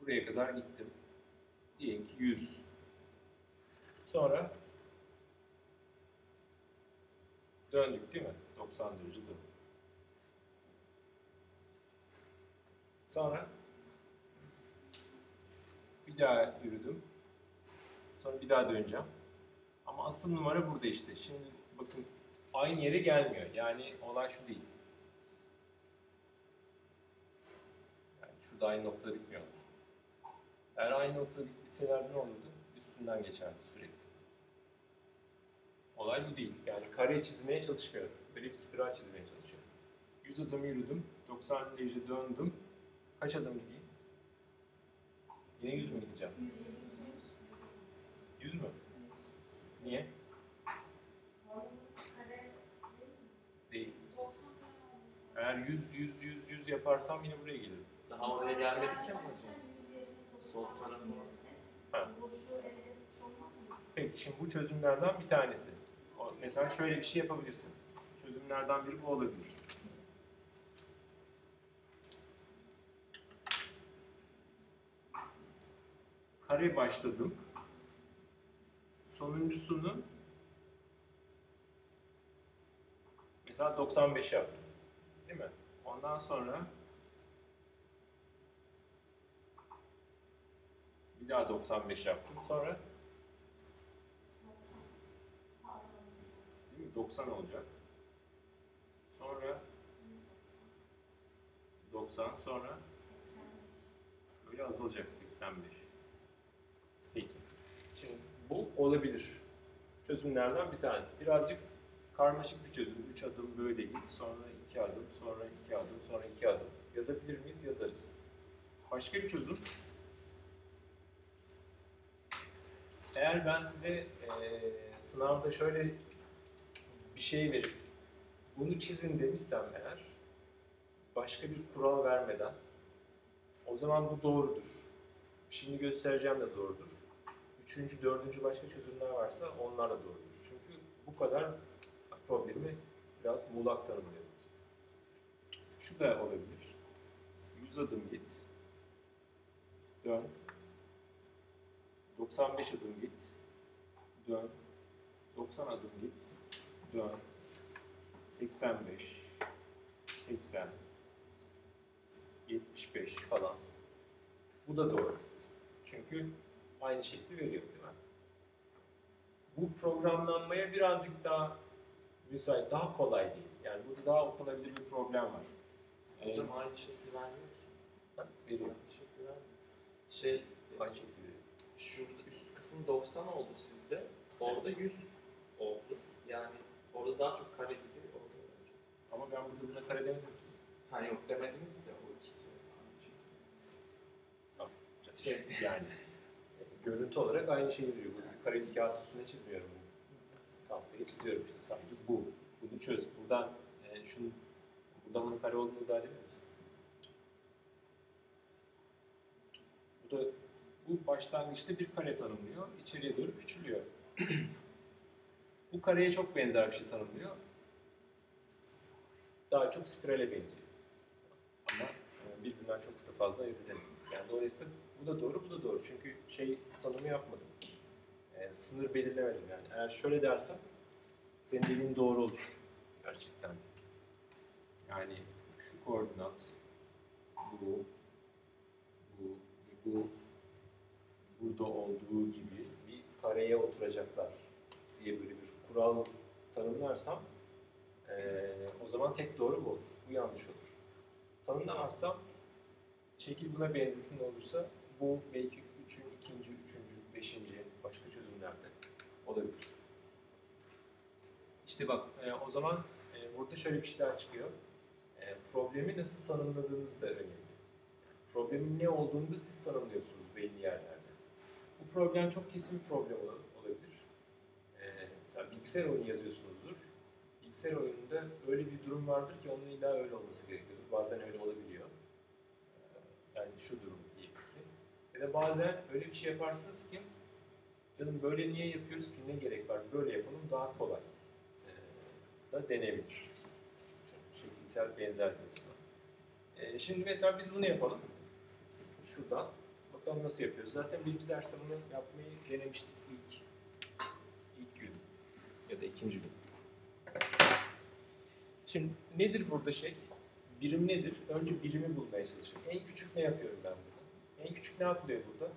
Buraya kadar gittim. Diyelim ki 100. Sonra döndük değil mi? 90 derece döndük. Sonra bir daha yürüdüm. Sonra bir daha döneceğim. Ama asıl numara burada işte. Şimdi bakın aynı yere gelmiyor. Yani olay şu değil. Yani şurada aynı noktada bitmiyor. Eğer aynı noktada bitselerdi ne olurdu? Üstünden geçerdi sürekli. Olay bu değil. Yani kare çizmeye çalışmıyorum. Böyle bir spiral çizmeye çalışıyorum. 100 adım yürüdüm. 90 derece döndüm. Kaç adım gideyim? Yine 100 mü gideceğim? 100 mü? Niye? Değil. Eğer 100, 100, 100, 100 yaparsam yine buraya gelirim. Daha oraya gelmedik ya hocam. Sol tarafı. Ha. Peki şimdi bu çözümlerden bir tanesi. Mesela şöyle bir şey yapabilirsin. çözümlerden biri bu olabilir. Kare başladım. Sonuncusunu mesela 95 yaptım. Değil mi? Ondan sonra bir daha 95 yaptım. Sonra değil mi? 90 olacak. Sonra 90 sonra böyle azalacak 85. Bu olabilir. Çözümlerden bir tanesi. Birazcık karmaşık bir çözüm. 3 adım böyle git, sonra 2 adım, sonra 2 adım, sonra 2 adım. Yazabilir miyiz? Yazarız. Başka bir çözüm. Eğer ben size eee, sınavda şöyle bir şey verip bunu çizin demişsem eğer başka bir kural vermeden o zaman bu doğrudur. Şimdi göstereceğim de doğrudur. Üçüncü, dördüncü başka çözümler varsa onlar da doğrudur. Çünkü bu kadar problemi biraz muğlak tanımlıyor. Şu da olabilir. 100 adım git. Dön. 95 adım git. Dön. 90 adım git. Dön. 85, 80, 75 falan. Bu da doğru. Çünkü aynı şekli veriyor değil mi? Bu programlanmaya birazcık daha müsait, daha kolay değil. Yani burada daha okunabilir bir problem var. Hocam aynı şekli vermiyor ki. Ha, veriyor. Aynı şekli vermiyor. Şey, Aynı şekli veriyor. şurada üst kısım 90 oldu sizde. Orada 100 oldu. Yani orada daha çok kare gibi oldu. Ama ben burada buna kare demedim. Hani yok demediniz de o ikisi. şey. Şey, yani görüntü olarak aynı şeyi veriyor. Bu kareli kağıt üstüne çizmiyorum. Tahtaya çiziyorum işte sadece bu. Bunu çöz. Buradan e, şunu buradan bunun kare olduğunu iddia edebilir misin? Bu da bu başlangıçta bir kare tanımlıyor. İçeriye doğru küçülüyor. bu kareye çok benzer bir şey tanımlıyor. Daha çok spirale benziyor. Ama birbirinden çok da fazla ayırt edemeyiz. Yani dolayısıyla bu da doğru, bu da doğru. Çünkü şey tanımı yapmadım. E, sınır belirlemedim yani. Eğer şöyle dersem senin dediğin doğru olur. Gerçekten. Yani şu koordinat bu bu bu burada olduğu gibi bir kareye oturacaklar diye böyle bir kural tanımlarsam e, o zaman tek doğru bu olur. Bu yanlış olur. Tanımlamazsam şekil buna benzesin olursa bu belki üçün, ikinci, üçüncü, beşinci başka çözümlerde olabilir. İşte bak e, o zaman e, burada şöyle bir şey daha çıkıyor. E, problemi nasıl tanımladığınız da önemli. Problemin ne olduğunu da siz tanımlıyorsunuz belli yerlerde. Bu problem çok kesin bir problem ol- olabilir. E, mesela bilgisayar oyunu yazıyorsunuzdur. Bilgisayar oyununda öyle bir durum vardır ki onun illa öyle olması gerekiyordur. Bazen öyle olabiliyor. Ee, Yani şu durum diyelim ki. Ya da bazen öyle bir şey yaparsınız ki canım böyle niye yapıyoruz ki ne gerek var böyle yapalım daha kolay ee, da denebilir. Çünkü şekilsel açısından. Ee, şimdi mesela biz bunu yapalım. Şuradan. Bakalım nasıl yapıyoruz. Zaten birinci derste bunu yapmayı denemiştik ilk ilk gün ya da ikinci gün. Şimdi nedir burada şey? Birim nedir? Önce birimi bulmaya çalışıyorum. En küçük ne yapıyorum ben burada? En küçük ne yapılıyor burada?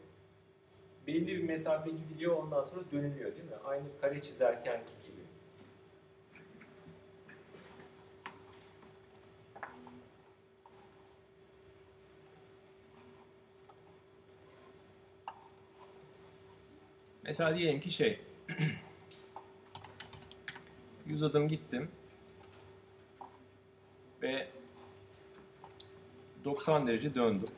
Belli bir mesafe gidiliyor ondan sonra dönülüyor değil mi? Aynı kare çizerkenki gibi. Mesela diyelim ki şey 100 adım gittim ve 90 derece döndüm.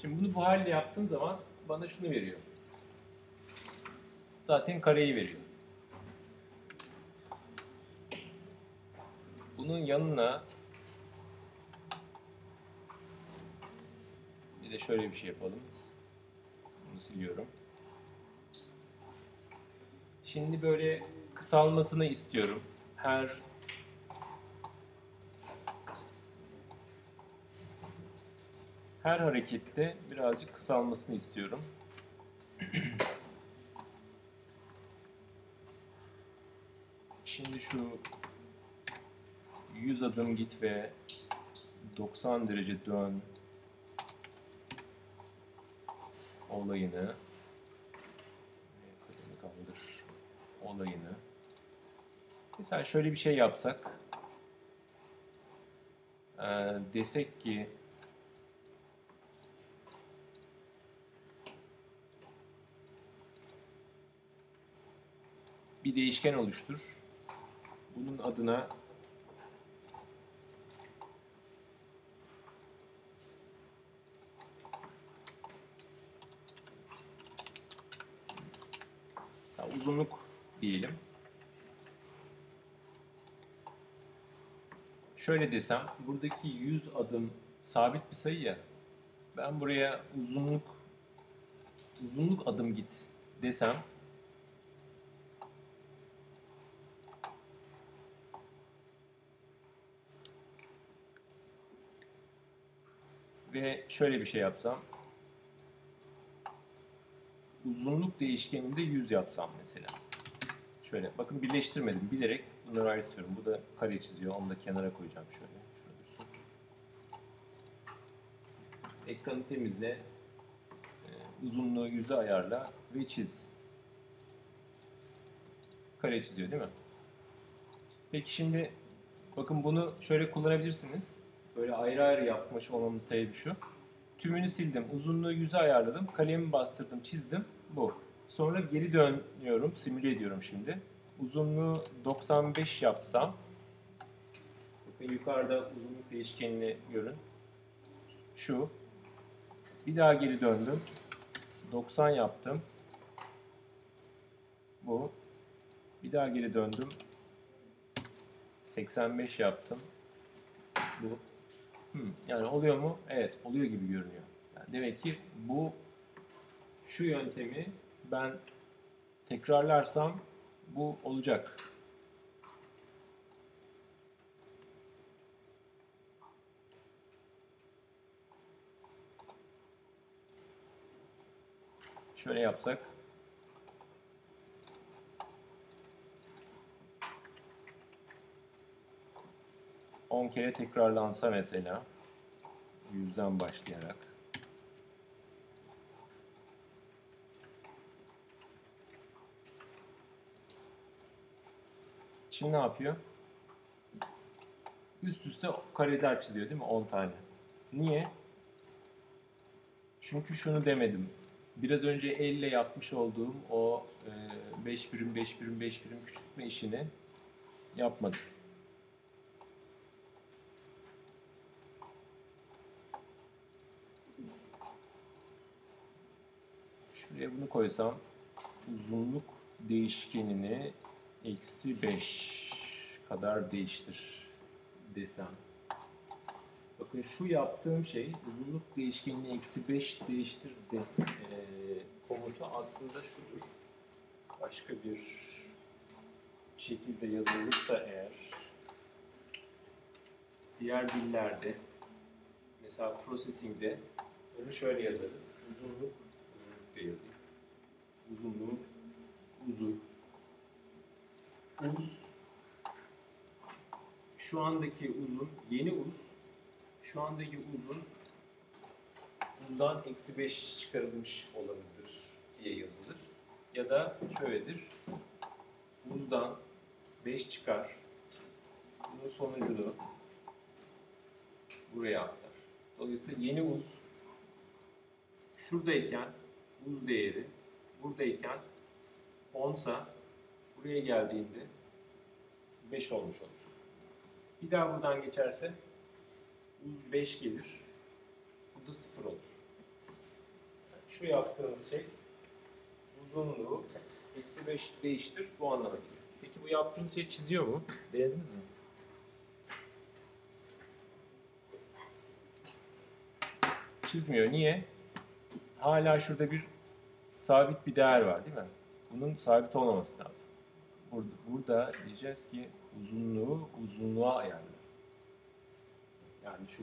Şimdi bunu bu halde yaptığım zaman bana şunu veriyor. Zaten kareyi veriyor. Bunun yanına bir de şöyle bir şey yapalım. Siliyorum. Şimdi böyle kısalmasını istiyorum. Her her harekette birazcık kısalmasını istiyorum. Şimdi şu 100 adım git ve 90 derece dön olayını kadını kaldır olayını mesela şöyle bir şey yapsak Ee, desek ki bir değişken oluştur. Bunun adına mesela uzunluk diyelim. Şöyle desem, buradaki 100 adım sabit bir sayı ya. Ben buraya uzunluk uzunluk adım git desem ve şöyle bir şey yapsam uzunluk değişkeninde 100 yapsam mesela. Şöyle bakın birleştirmedim bilerek bunları ayrıtıyorum. Bu da kare çiziyor. Onu da kenara koyacağım şöyle. Dursun. Ekranı temizle. Ee, uzunluğu 100'e ayarla ve çiz. Kare çiziyor değil mi? Peki şimdi bakın bunu şöyle kullanabilirsiniz. Böyle ayrı ayrı yapmış olmamın sebebi şu. Tümünü sildim. Uzunluğu 100'e ayarladım. Kalemi bastırdım, çizdim. Bu. Sonra geri dönüyorum. Simüle ediyorum şimdi. Uzunluğu 95 yapsam. Bakın yukarıda uzunluk değişkenini görün. Şu. Bir daha geri döndüm. 90 yaptım. Bu. Bir daha geri döndüm. 85 yaptım. Bu. Hmm, yani oluyor mu? Evet, oluyor gibi görünüyor. Yani demek ki bu şu yöntemi ben tekrarlarsam bu olacak. Şöyle yapsak. On kere tekrarlansa mesela yüzden başlayarak Şimdi ne yapıyor? Üst üste kareler çiziyor değil mi? 10 tane. Niye? Çünkü şunu demedim. Biraz önce elle yapmış olduğum o 5 birim 5 birim 5 birim küçültme işini yapmadım. Şuraya bunu koysam uzunluk değişkenini eksi 5 kadar değiştir desem. Bakın şu yaptığım şey uzunluk değişkenini eksi 5 değiştir de, e, komutu aslında şudur. Başka bir şekilde yazılırsa eğer diğer dillerde mesela processing'de bunu şöyle yazarız. Uzunluk, uzunluk diye yazayım. Uzunluğu, uzun, uz şu andaki uzun yeni uz şu andaki uzun uzdan eksi 5 çıkarılmış olanıdır diye yazılır. Ya da şöyledir. Uzdan 5 çıkar. Bunun sonucunu buraya aktar. Dolayısıyla yeni uz şuradayken uz değeri buradayken 10 sa buraya geldiğinde 5 olmuş olur. Bir daha buradan geçerse uz 5 gelir. Bu da 0 olur. Şu yaptığınız şey uzunluğu eksi 5 değiştir bu anlama geliyor. Peki bu yaptığınız şey çiziyor mu? Denediniz mi? çizmiyor. Niye? Hala şurada bir sabit bir değer var değil mi? Bunun sabit olmaması lazım. Burada, burada diyeceğiz ki uzunluğu uzunluğa ayarla. Yani şu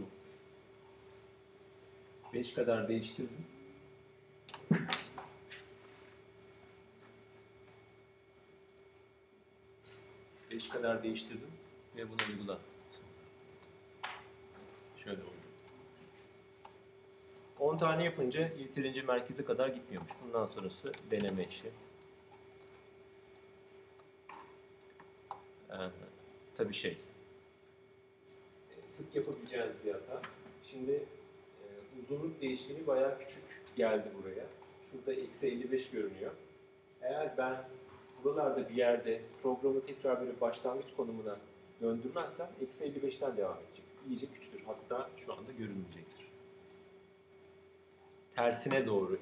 5 kadar değiştirdim. Beş kadar değiştirdim ve bunu uygula. Şöyle oldu. 10 tane yapınca yeterince merkeze kadar gitmiyormuş. Bundan sonrası deneme işi. Ee, tabii şey. e, Sık yapabileceğiniz bir hata. Şimdi e, uzunluk değişkeni bayağı küçük geldi buraya. Şurada eksi 55 görünüyor. Eğer ben buralarda bir yerde programı tekrar böyle başlangıç konumuna döndürmezsem eksi 55'ten devam edecek. İyice küçülür. Hatta şu anda görünmeyecektir. Tersine doğru.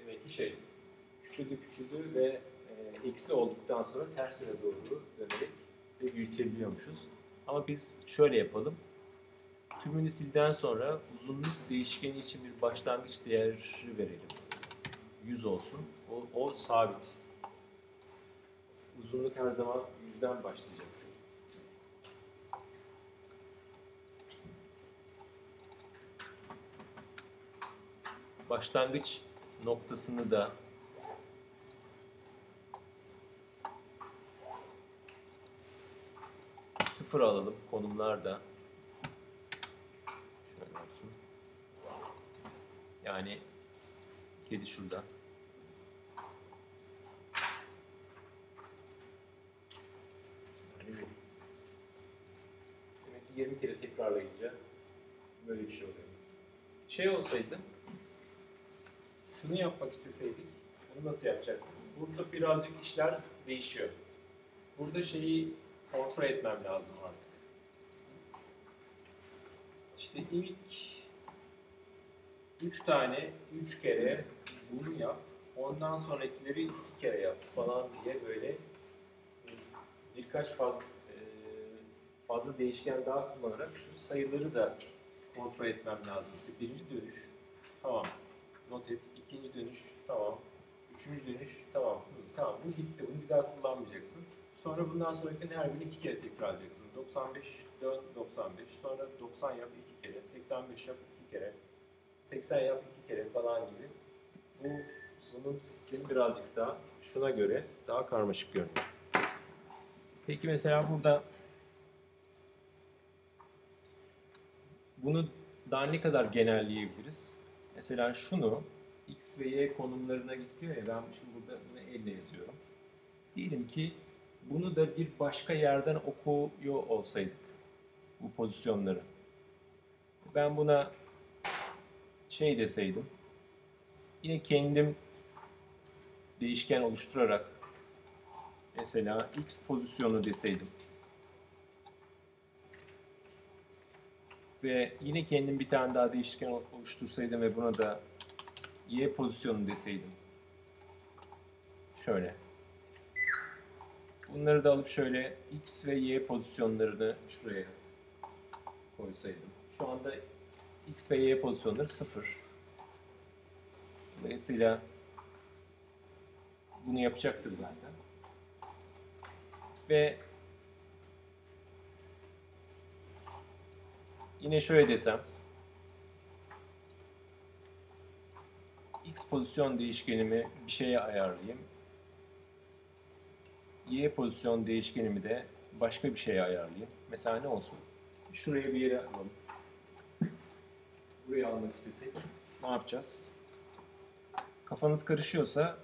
Demek ki şey küçüldü küçüldü ve e, eksi olduktan sonra tersine doğru dönerek de büyütebiliyormuşuz. Ama biz şöyle yapalım. Tümünü silden sonra uzunluk değişkeni için bir başlangıç değeri verelim. 100 olsun. O, o sabit. Uzunluk her zaman 100'den başlayacak. Başlangıç noktasını da sıfır alalım konumlarda. Şöyle olsun. Yani kedi şurada. Yani. Demek ki 20 kere tekrarlayınca böyle bir şey oluyor. Şey olsaydı, şunu yapmak isteseydik, bunu nasıl yapacaktık? Burada birazcık işler değişiyor. Burada şeyi kontrol etmem lazım artık. İşte ilk 3 tane 3 kere bunu yap, ondan sonrakileri 2 kere yap falan diye böyle birkaç fazla fazla değişken daha kullanarak şu sayıları da kontrol etmem lazım. İşte birinci dönüş tamam not et, ikinci dönüş tamam, üçüncü dönüş tamam, Hı, tamam bu gitti bunu bir daha kullanmayacaksın. Sonra bundan sonrakilerin her birini iki kere tekrarlayacaksın. 95 dön 95 sonra 90 yap iki kere, 85 yap iki kere, 80 yap iki kere falan gibi. Bu bunun sistemi birazcık daha şuna göre daha karmaşık görünüyor. Peki mesela burada bunu daha ne kadar genelleyebiliriz? Mesela şunu x ve y konumlarına gidiyor ya ben şimdi burada bunu elle yazıyorum. Diyelim ki bunu da bir başka yerden okuyor olsaydık bu pozisyonları. Ben buna şey deseydim yine kendim değişken oluşturarak mesela x pozisyonu deseydim ve yine kendim bir tane daha değişken oluştursaydım ve buna da y pozisyonu deseydim. Şöyle. Bunları da alıp şöyle x ve y pozisyonlarını şuraya koysaydım. Şu anda x ve y pozisyonları sıfır. Dolayısıyla bunu yapacaktır zaten. Ve Yine şöyle desem. X pozisyon değişkenimi bir şeye ayarlayayım. Y pozisyon değişkenimi de başka bir şeye ayarlayayım. Mesela ne olsun? Şuraya bir yere alalım. Buraya almak istesek ne yapacağız? Kafanız karışıyorsa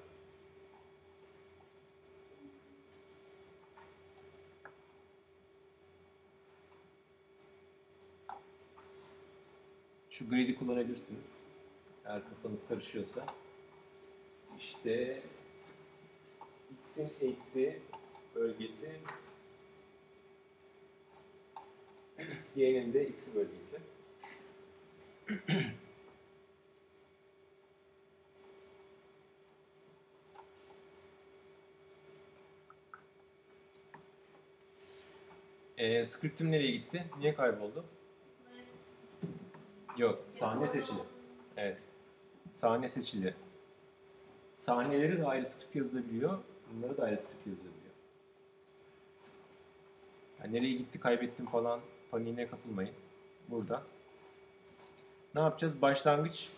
Şu grid'i kullanabilirsiniz. Eğer kafanız karışıyorsa. İşte x'in eksi bölgesi y'nin de x'i bölgesi. Ee, script'im nereye gitti? Niye kayboldu? Yok, sahne seçili. Evet. Sahne seçili. Sahneleri de ayrı script yazılabiliyor. Bunları da ayrı script yazılabiliyor. Yani nereye gitti kaybettim falan paniğine kapılmayın. Burada. Ne yapacağız? Başlangıç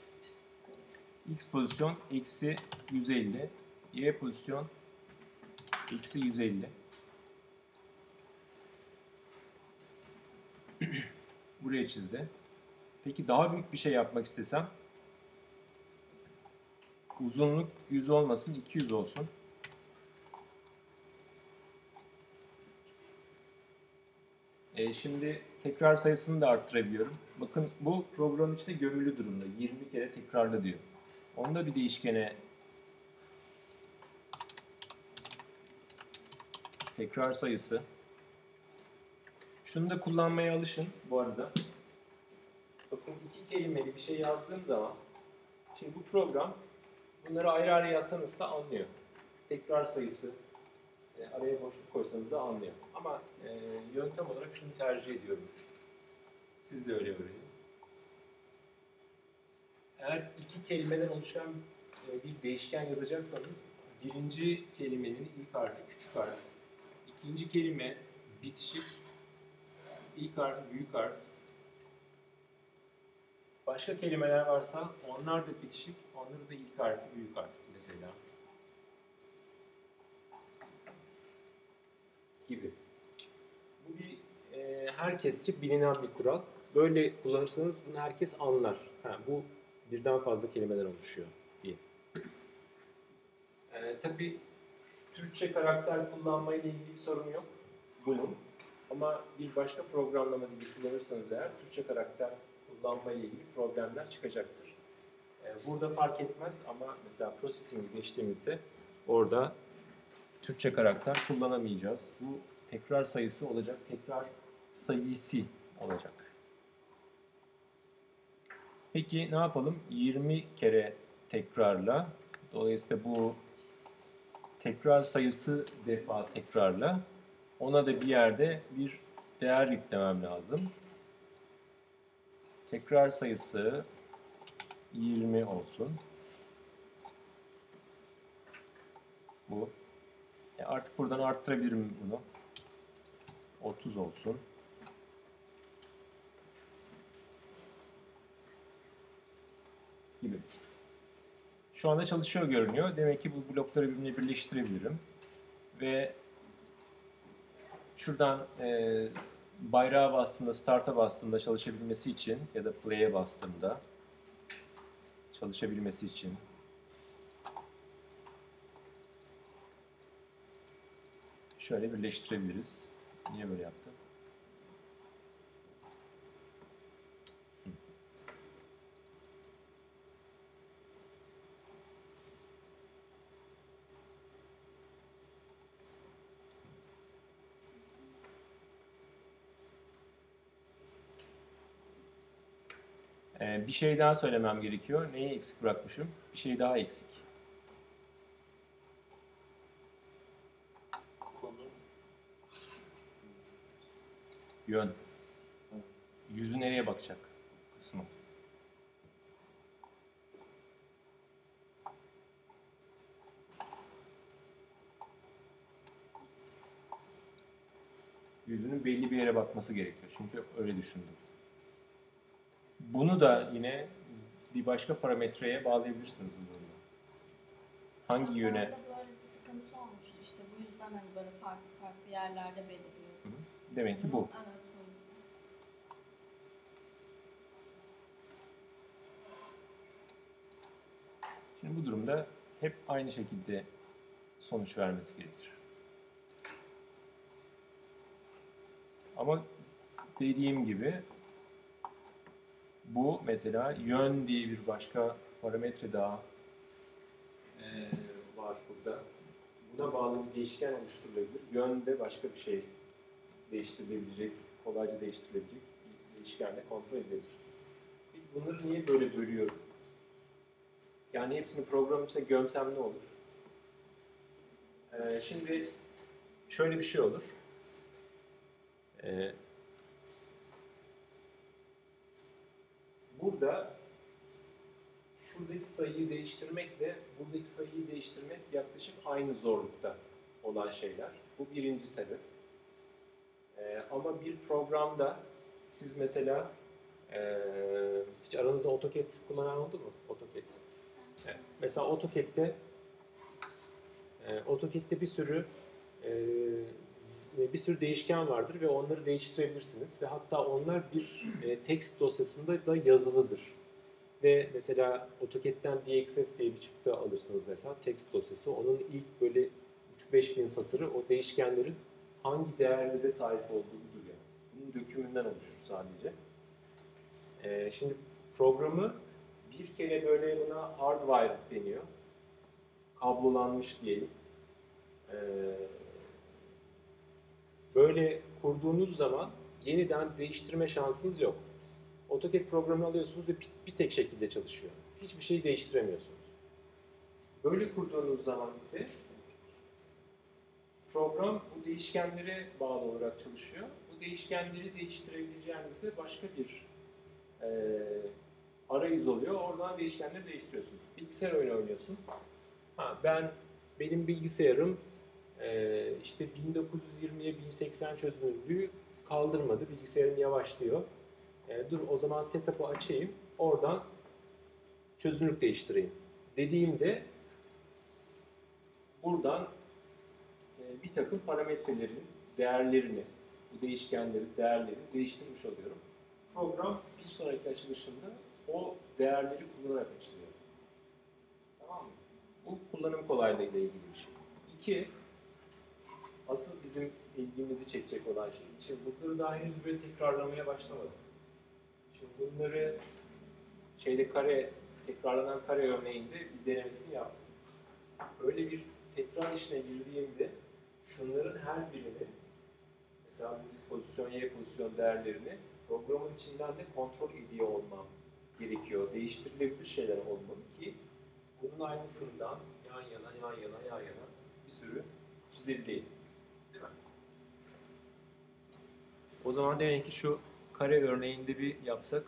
x pozisyon eksi 150. Y pozisyon eksi 150. Buraya çizdi. Peki daha büyük bir şey yapmak istesem uzunluk 100 olmasın 200 olsun. E, şimdi tekrar sayısını da arttırabiliyorum. Bakın bu program içinde gömülü durumda. 20 kere tekrarla diyor. Onda bir değişkene tekrar sayısı. Şunu da kullanmaya alışın bu arada. Bakın iki kelimeli bir şey yazdığım zaman şimdi bu program bunları ayrı ayrı yazsanız da anlıyor. Tekrar sayısı e, araya boşluk koysanız da anlıyor. Ama e, yöntem olarak şunu tercih ediyorum. Siz de öyle öğrenin. Eğer iki kelimeden oluşan e, bir değişken yazacaksanız birinci kelimenin ilk harfi küçük harf, ikinci kelime bitişik, ilk harfi büyük harf, Başka kelimeler varsa onlar da bitişik, onları da ilk harfi büyük harf mesela. Gibi. Bu bir e, herkesçe bilinen bir kural. Böyle kullanırsanız bunu herkes anlar. Ha, bu birden fazla kelimeden oluşuyor diye. E, tabii Türkçe karakter kullanmayla ilgili bir sorun yok bunun. Ama bir başka programlama dili kullanırsanız eğer Türkçe karakter kullanma ile ilgili problemler çıkacaktır. Ee, Burada fark etmez ama mesela processing'i geçtiğimizde orada Türkçe karakter kullanamayacağız. Bu tekrar sayısı olacak, tekrar sayısı olacak. Peki ne yapalım? 20 kere tekrarla. Dolayısıyla bu tekrar sayısı defa tekrarla. Ona da bir yerde bir değer yüklemem lazım. Tekrar sayısı 20 olsun. Bu. E artık buradan arttırabilirim bunu. 30 olsun. Gibi. Şu anda çalışıyor görünüyor. Demek ki bu blokları birbirine birleştirebilirim. Ve şuradan e, bayrağa bastığımda, start'a bastığımda çalışabilmesi için ya da play'e bastığımda çalışabilmesi için şöyle birleştirebiliriz. Niye böyle yaptım? Hı. Ee, bir şey daha söylemem gerekiyor. Neyi eksik bırakmışım? Bir şey daha eksik. Konu. Yön. Yüzü nereye bakacak kısmı. Yüzünün belli bir yere bakması gerekiyor. Çünkü öyle düşündüm. Bunu da yine bir başka parametreye bağlayabilirsiniz bu durumda. Hangi yöne? Böyle bir sıkıntı olmuştu işte bu yüzden hani böyle farklı farklı yerlerde. Hı hı. Demek ki bu. Evet. Şimdi bu durumda hep aynı şekilde sonuç vermesi gerekir. Ama dediğim gibi bu mesela yön diye bir başka parametre daha eee, var burada. Buna bağlı bir değişken oluşturulabilir. Yön de başka bir şey değiştirilebilecek, kolayca değiştirilebilecek değişkenle kontrol edilebilir. Bunları niye böyle bölüyorum? Yani hepsini program içine gömsem ne olur? Ee, şimdi şöyle bir şey olur. Ee, burada şuradaki sayıyı değiştirmekle buradaki sayıyı değiştirmek yaklaşık aynı zorlukta olan şeyler. Bu birinci sebep. Ee, ama bir programda siz mesela ee, hiç aranızda AutoCAD kullanan oldu mu? AutoCAD. Evet. Mesela AutoCAD'de e, AutoCAD'de bir sürü e, bir sürü değişken vardır ve onları değiştirebilirsiniz ve hatta onlar bir e, text dosyasında da yazılıdır. Ve mesela AutoCAD'den DXF diye bir çıktı alırsınız mesela text dosyası. Onun ilk böyle 3-5 bin satırı o değişkenlerin hangi değerlere sahip olduğudur yani. Bunun dökümünden oluşur sadece. Ee, şimdi programı bir kere böyle buna hardwired deniyor. Kablolanmış diyelim. Ee, böyle kurduğunuz zaman yeniden değiştirme şansınız yok. AutoCAD programı alıyorsunuz ve bir, tek şekilde çalışıyor. Hiçbir şeyi değiştiremiyorsunuz. Böyle kurduğunuz zaman ise program bu değişkenlere bağlı olarak çalışıyor. Bu değişkenleri değiştirebileceğinizde başka bir e, arayüz oluyor. Oradan değişkenleri değiştiriyorsunuz. Bilgisayar oyunu oynuyorsun. Ha, ben benim bilgisayarım e, işte 1920'ye 1080 çözünürlüğü kaldırmadı. Bilgisayarım yavaşlıyor. E, dur o zaman setup'ı açayım. Oradan çözünürlük değiştireyim. Dediğimde buradan e, bir takım parametrelerin değerlerini, bu değişkenleri, değerleri değiştirmiş oluyorum. Program bir sonraki açılışında o değerleri kullanarak açılıyor. Tamam mı? Bu kullanım kolaylığıyla ilgili bir şey. İki, asıl bizim ilgimizi çekecek olan şey. Şimdi bunları daha henüz böyle tekrarlamaya başlamadım. Şimdi bunları şeyde kare, tekrarlanan kare örneğinde bir denemesini yaptım. Öyle bir tekrar işine girdiğimde şunların her birini mesela bu pozisyon, Y pozisyon değerlerini programın içinden de kontrol ediyor olmam gerekiyor. Değiştirilebilir şeyler olmalı ki bunun aynısından yan yana, yan yana, yan yana bir sürü çizebileyim. Değil mi? O zaman demek ki şu kare örneğinde bir yapsak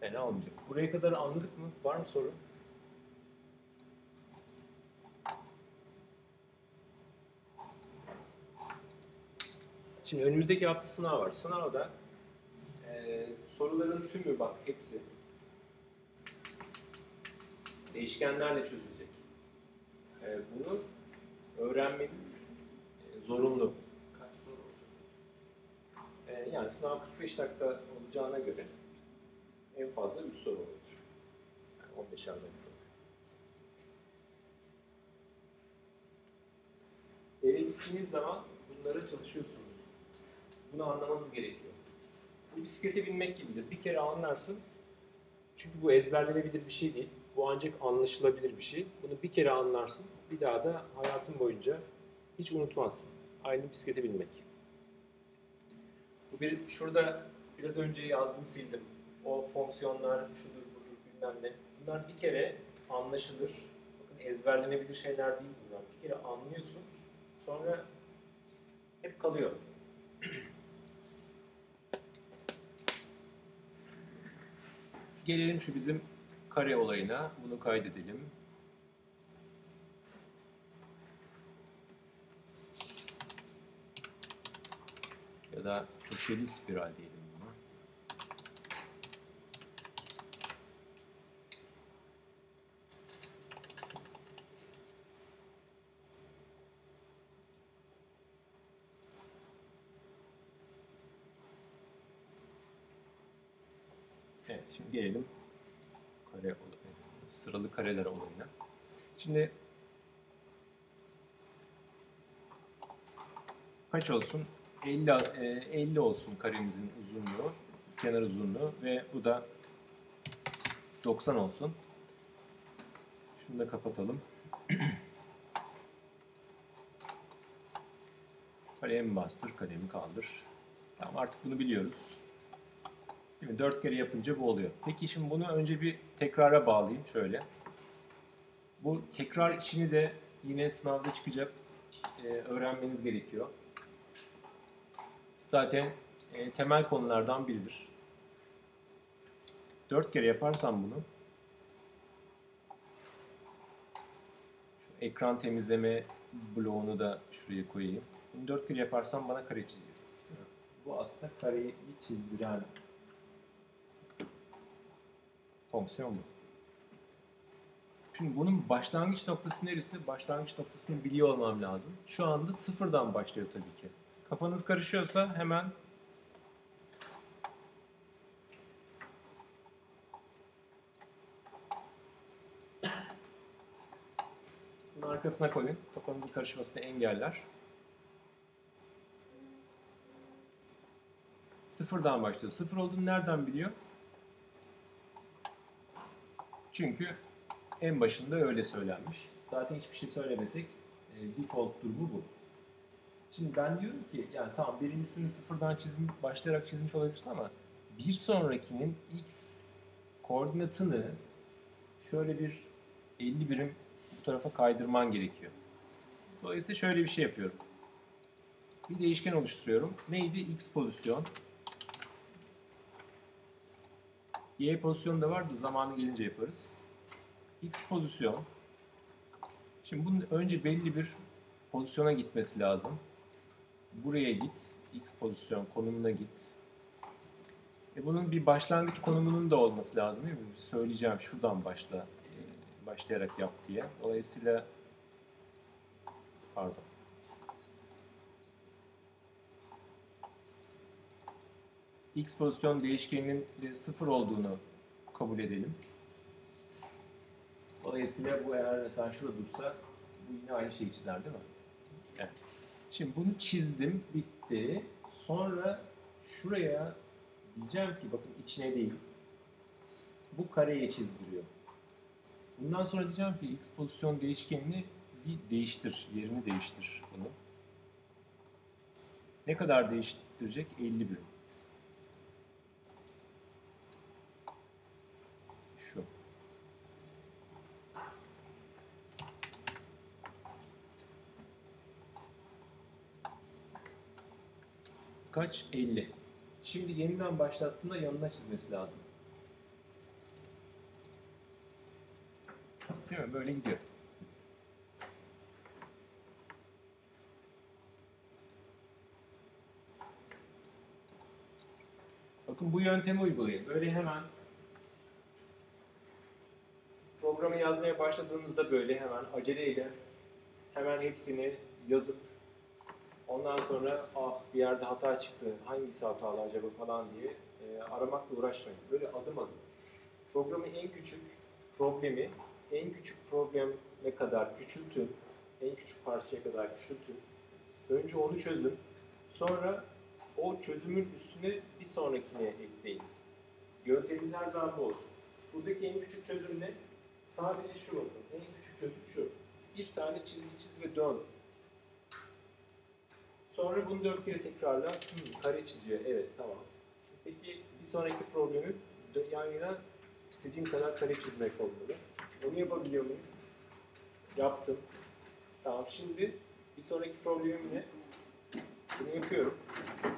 fena olmayacak. Buraya kadar anladık mı? Var mı soru? Şimdi önümüzdeki hafta sınav var. Sınavda e, soruların tümü bak hepsi değişkenlerle çözülecek. E, bunu öğrenmeniz e, zorunlu. Kaç soru olacak? E, yani sınav 45 dakika olacağına göre en fazla 3 soru olur. Yani 15 dakika. Eve gittiğiniz zaman bunlara çalışıyorsunuz. Bunu anlamanız gerekiyor. Bu bisiklete binmek gibidir. Bir kere anlarsın. Çünkü bu ezberlenebilir bir şey değil. Bu ancak anlaşılabilir bir şey. Bunu bir kere anlarsın. Bir daha da hayatın boyunca hiç unutmazsın. Aynı bisiklete binmek. Bir, şurada biraz önce yazdım sildim. O fonksiyonlar şudur budur bilmem ne. Bunlar bir kere anlaşılır. Bakın ezberlenebilir şeyler değil bunlar. Bir kere anlıyorsun. Sonra hep kalıyor. Gelelim şu bizim kare olayına. Bunu kaydedelim. Ya da köşeli spiral diyelim buna. Evet, şimdi gelelim kare olay- sıralı kareler olayına. Şimdi kaç olsun? 50 e, 50 olsun karemizin uzunluğu, kenar uzunluğu ve bu da 90 olsun. Şunu da kapatalım. Kalemi bastır, kalemi kaldır. Tamam artık bunu biliyoruz. Mi? Dört kere yapınca bu oluyor. Peki şimdi bunu önce bir tekrara bağlayayım şöyle. Bu tekrar işini de yine sınavda çıkacak e, öğrenmeniz gerekiyor. Zaten e, temel konulardan biridir. 4 kere yaparsam bunu şu ekran temizleme bloğunu da şuraya koyayım. Bunu 4 kere yaparsam bana kare çiziyor. Bu aslında kareyi çizdiren fonksiyon bu. Şimdi bunun başlangıç noktası neresi? Başlangıç noktasını biliyor olmam lazım. Şu anda sıfırdan başlıyor tabii ki. Kafanız karışıyorsa hemen arkasına koyun. Kafanızın karışmasını engeller. Sıfırdan başlıyor. Sıfır olduğunu nereden biliyor? Çünkü en başında öyle söylenmiş. Zaten hiçbir şey söylemesek e, default durumu bu. Şimdi ben diyorum ki yani tamam birincisini sıfırdan çizim, başlayarak çizmiş olabilirsin ama bir sonrakinin x koordinatını şöyle bir 50 birim bu tarafa kaydırman gerekiyor. Dolayısıyla şöyle bir şey yapıyorum. Bir değişken oluşturuyorum. Neydi? X pozisyon. Y pozisyonu da vardı. Zamanı gelince yaparız. X pozisyon. Şimdi bunun önce belli bir pozisyona gitmesi lazım. Buraya git. X pozisyon konumuna git. E bunun bir başlangıç konumunun da olması lazım değil mi? Söyleyeceğim şuradan başla. e, Başlayarak yap diye. Dolayısıyla pardon. X pozisyon değişkeninin de sıfır olduğunu kabul edelim. Dolayısıyla bu eğer mesela şurada dursa bu yine aynı şeyi çizer değil mi? Şimdi bunu çizdim, bitti. Sonra şuraya diyeceğim ki bakın içine değil. Bu kareye çizdiriyor. Bundan sonra diyeceğim ki x pozisyon değişkenini bir değiştir, yerini değiştir bunu. Ne kadar değiştirecek? 50 birim. Şu. Kaç? 50. Şimdi yeniden başlattığında yanına çizmesi lazım. Değil mi? Böyle gidiyor. Bakın bu yöntemi uygulayın. Böyle hemen programı yazmaya başladığınızda böyle hemen aceleyle hemen hepsini yazıp ondan sonra ah bir yerde hata çıktı, hangisi hatalı acaba falan diye e, aramakla uğraşmayın. Böyle adım adım. Programı en küçük problemi en küçük probleme kadar küçültün, en küçük parçaya kadar küçültün. Önce onu çözün. Sonra o çözümün üstüne bir sonrakini ekleyin. Yöntemimiz her zaman olsun. Buradaki en küçük çözüm ne? Sadece şu bakın. En küçük çözüm şu. Bir tane çizgi çiz ve dön. Sonra bunu dört kere tekrarla. Hmm, kare çiziyor. Evet tamam. Peki bir sonraki problemi yan yana istediğim kadar kare çizmek olmalı. Onu yapabiliyor muyum? Yaptım. Tamam şimdi bir sonraki problemim ne? Bunu yapıyorum.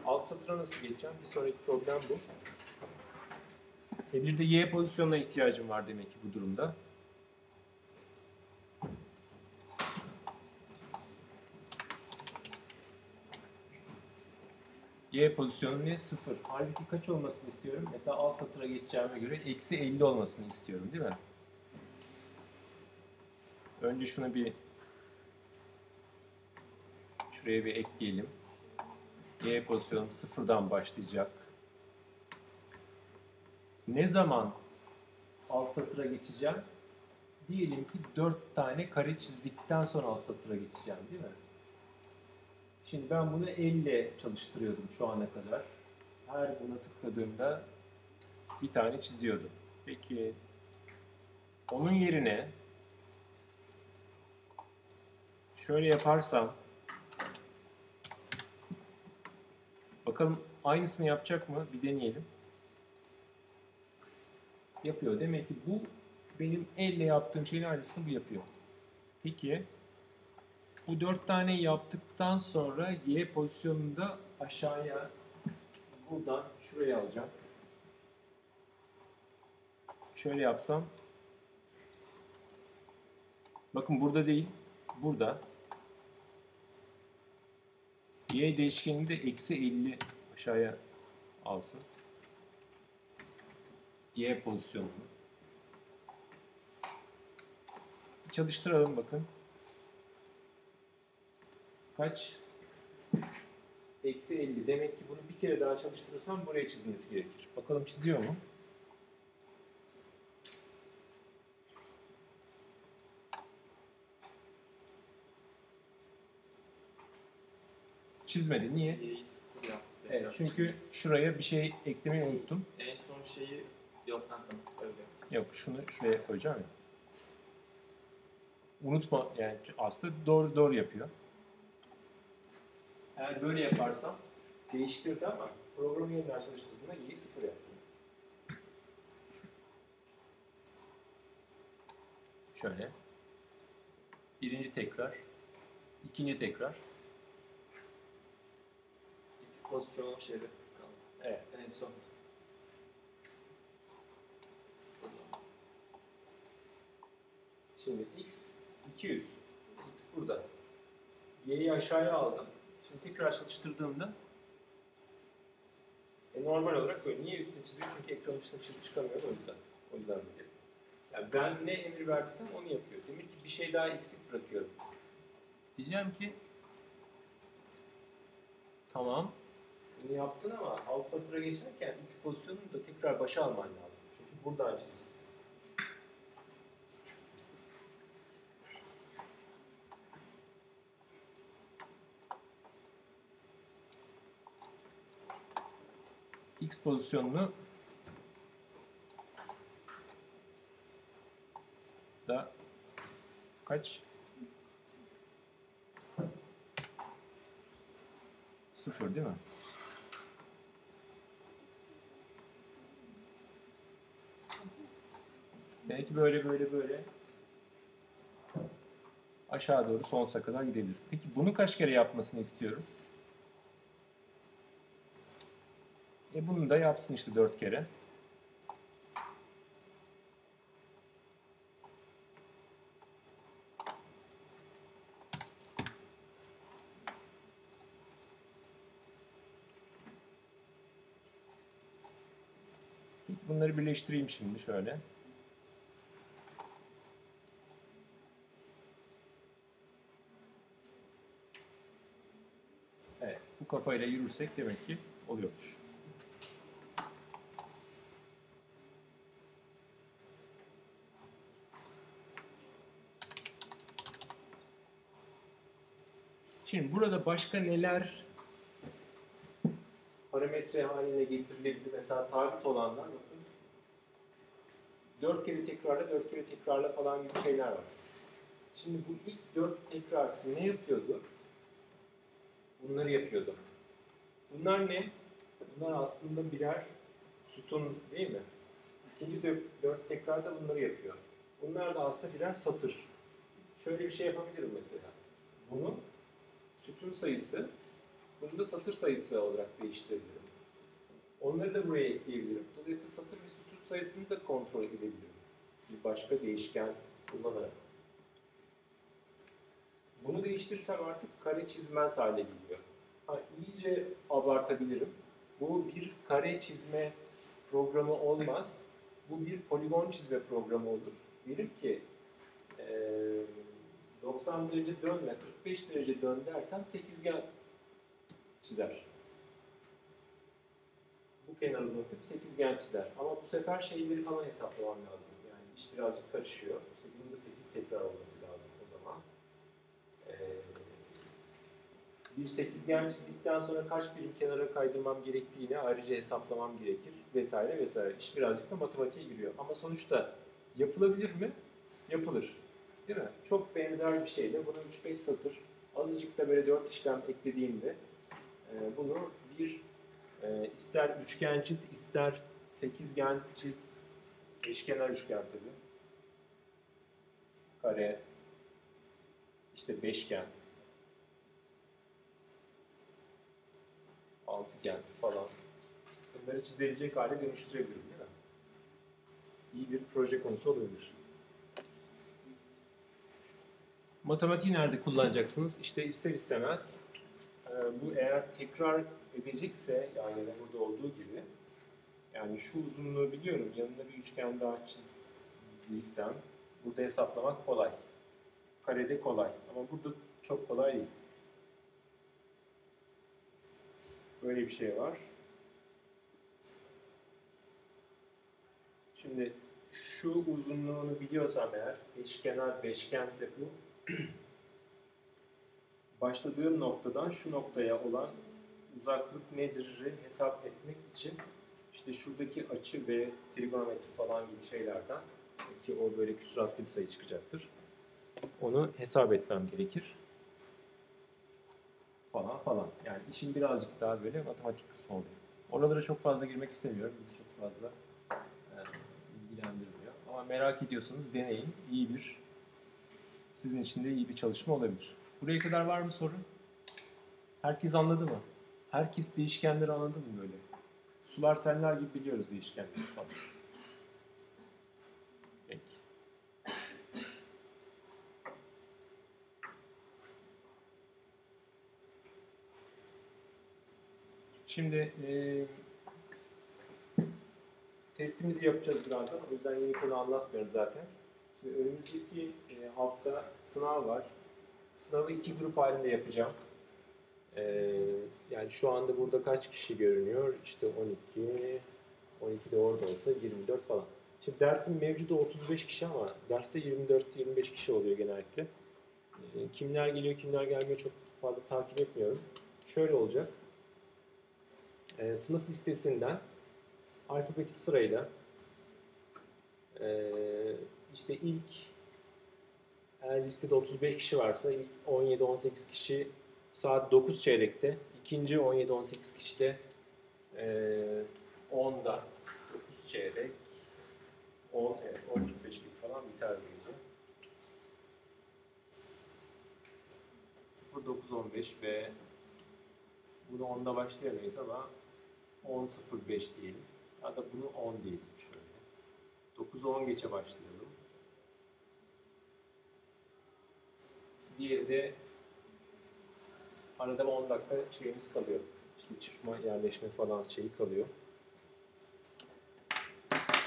Alt satıra nasıl geçeceğim? Bir sonraki problem bu. E bir de Y pozisyonuna ihtiyacım var demek ki bu durumda. Y pozisyonu ne? 0. Halbuki kaç olmasını istiyorum? Mesela alt satıra geçeceğime göre eksi 50 olmasını istiyorum değil mi? Önce şunu bir şuraya bir ekleyelim. Y pozisyonum sıfırdan başlayacak. Ne zaman alt satıra geçeceğim? Diyelim ki 4 tane kare çizdikten sonra alt satıra geçeceğim değil mi? Şimdi ben bunu elle çalıştırıyordum şu ana kadar. Her buna tıkladığımda bir tane çiziyordum. Peki onun yerine şöyle yaparsam bakalım aynısını yapacak mı? Bir deneyelim. Yapıyor. Demek ki bu benim elle yaptığım şeyin aynısını bu yapıyor. Peki bu dört tane yaptıktan sonra Y pozisyonunda aşağıya buradan şuraya alacağım. şöyle yapsam bakın burada değil burada y değişkenini de eksi 50 aşağıya alsın. Y pozisyonunu. Çalıştıralım bakın. Kaç? Eksi 50. Demek ki bunu bir kere daha çalıştırırsam buraya çizmesi gerekir. Bakalım çiziyor mu? Çizmedi. Niye? Evet, çünkü şuraya bir şey eklemeyi unuttum. En son şeyi yok tamam öyle. Yok şunu şuraya koyacağım ya. Unutma yani aslında doğru doğru yapıyor. Eğer böyle yaparsam değiştirdi ama programı yeniden çalıştırdığında y'yi sıfır yaptı. Şöyle. Birinci tekrar. ikinci tekrar. X pozisyonu şeyde kaldı. Evet. En son. Şimdi x 200. x burada. y'yi aşağıya aldım. Şimdi tekrar çalıştırdığımda e, normal olarak böyle. Niye üstüne çiziyor? Çünkü ekranın dışına çizip çıkamıyor o yüzden. O yüzden böyle. Yani ben ne emir verdiysem onu yapıyor. Demek ki bir şey daha eksik bırakıyorum. Diyeceğim ki tamam bunu yaptın ama alt satıra geçerken x pozisyonunu da tekrar başa alman lazım. Çünkü buradan çizeceksin. X pozisyonunu da kaç? Sıfır değil mi? Belki böyle böyle böyle aşağı doğru sonsuza kadar gidebilir. Peki bunu kaç kere yapmasını istiyorum? Bunu da yapsın işte dört kere. Peki bunları birleştireyim şimdi şöyle. Evet, bu kafayla yürürsek demek ki oluyormuş. Şimdi burada başka neler parametre haline getirilebilir? Mesela sabit olanlar bakın. Dört kere tekrarla, dört kere tekrarla falan gibi şeyler var. Şimdi bu ilk dört tekrar ne yapıyordu? Bunları yapıyordu. Bunlar ne? Bunlar aslında birer sütun değil mi? İkinci dört, dört tekrarda bunları yapıyor. Bunlar da aslında birer satır. Şöyle bir şey yapabilirim mesela. Bunu sütun sayısı, bunu da satır sayısı olarak değiştirebilirim. Onları da buraya ekleyebilirim. Dolayısıyla satır ve sütun sayısını da kontrol edebilirim. Bir başka değişken kullanarak. Bunu değiştirirsem artık kare çizmez hale geliyor. Ha, iyice abartabilirim. Bu bir kare çizme programı olmaz. Bu bir poligon çizme programı olur. Derim ki eee 90 derece dönme, 45 derece dön dersem sekizgen çizer. Bu kenarı uzatıp sekizgen çizer. Ama bu sefer şeyleri falan hesaplamam lazım. Yani iş birazcık karışıyor. İşte bunun da 8 tekrar olması lazım o zaman. Ee, bir sekizgen çizdikten sonra kaç birim kenara kaydırmam gerektiğini ayrıca hesaplamam gerekir vesaire vesaire. İş birazcık da matematiğe giriyor. Ama sonuçta yapılabilir mi? Yapılır. Değil mi? Çok benzer bir şeyle bunu 3-5 satır azıcık da böyle 4 işlem eklediğimde e, bunu bir e, ister üçgen çiz, ister sekizgen çiz, eşkenar üçgen tabi. Kare, işte beşgen, altıgen falan. Bunları çizebilecek hale dönüştürebilirim değil mi? iyi bir proje konusu olabilir. Matematiği nerede kullanacaksınız? İşte ister istemez e, bu eğer tekrar edecekse yani burada olduğu gibi yani şu uzunluğu biliyorum yanına bir üçgen daha çizdiysem burada hesaplamak kolay. Karede kolay ama burada çok kolay değil. Böyle bir şey var. Şimdi şu uzunluğunu biliyorsam eğer, eşkenar beşgense bu, başladığım noktadan şu noktaya olan uzaklık nedir hesap etmek için işte şuradaki açı ve trigonometri falan gibi şeylerden ki o böyle küsuratlı bir sayı çıkacaktır. Onu hesap etmem gerekir. Falan falan. Yani işin birazcık daha böyle matematik kısmı oluyor. Oralara çok fazla girmek istemiyorum. Bizi çok fazla e, ilgilendirmiyor. Ama merak ediyorsanız deneyin. İyi bir sizin için de iyi bir çalışma olabilir. Buraya kadar var mı sorun? Herkes anladı mı? Herkes değişkenleri anladı mı böyle? Sular senler gibi biliyoruz değişkenleri falan. Peki. Şimdi e, testimizi yapacağız birazdan. O yüzden yeni konu anlatmıyorum zaten. Önümüzdeki e, hafta sınav var. Sınavı iki grup halinde yapacağım. E, yani şu anda burada kaç kişi görünüyor? İşte 12, 12 de orada olsa 24 falan. Şimdi dersin mevcudu 35 kişi ama derste 24-25 kişi oluyor genellikle. E, kimler geliyor, kimler gelmiyor çok fazla takip etmiyorum. Şöyle olacak. Sınıf listesinden alfabetik sırayla işte ilk eğer listede 35 kişi varsa ilk 17-18 kişi saat 9 çeyrekte, ikinci 17-18 kişi de e, 10'da 9 çeyrek 10 evet 10.45 gibi falan biter gece. 09.15 ve bunu 10'da başlayamayız ama 10.05 diyelim. Ya da bunu 10 diyelim şöyle. 9'u 10 geçe başlayalım. Diğeri de arada 10 dakika şeyimiz kalıyor. Şimdi çıkma, yerleşme falan şeyi kalıyor.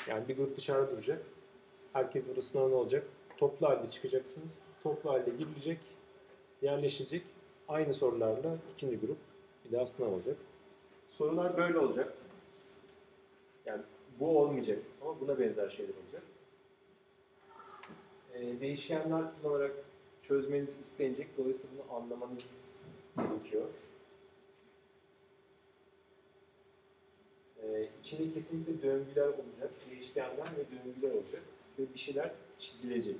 Yani bir grup dışarıda duracak. Herkes burada sınavın olacak. Toplu halde çıkacaksınız. Toplu halde girilecek, yerleşecek. Aynı sorularla ikinci grup bir daha sınav olacak. Sorular böyle olacak. Yani bu olmayacak ama buna benzer şeyler olacak. Ee, değişkenler kullanarak çözmeniz istenecek. Dolayısıyla bunu anlamanız gerekiyor. Ee, içinde kesinlikle döngüler olacak, değişkenler ve döngüler olacak ve bir şeyler çizilecek.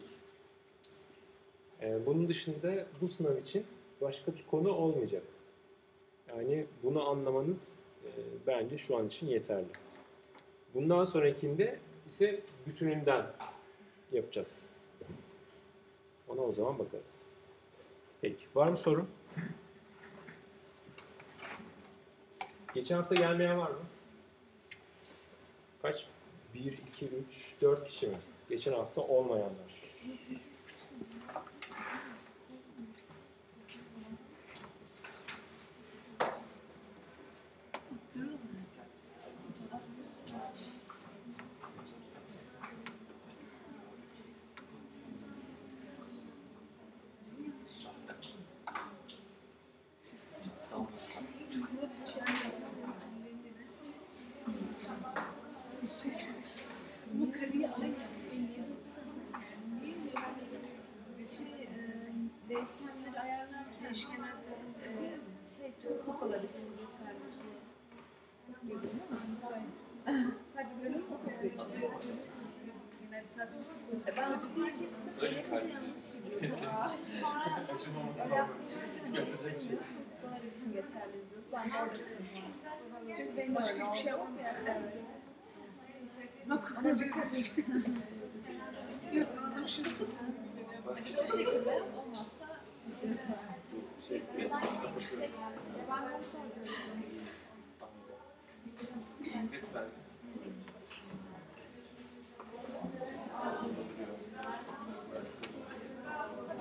Ee, bunun dışında bu sınav için başka bir konu olmayacak. Yani bunu anlamanız e, bence şu an için yeterli. Bundan sonrakinde ise bütününden yapacağız. Ona o zaman bakarız. Peki. Var mı sorun? Geçen hafta gelmeyen var mı? Kaç? 1, 2, 3, 4 kişi mi? Geçen hafta olmayanlar. Aslında hepsi. Tuttular için geçerli bizim. Ben Çünkü benim başka bir şey yok ya. Bak ona dikkat edin. Biraz bana da şu. Aşırı şekilde olmazsa şey, biraz aç kapatıyorum. Ben onu sordum. Lütfen.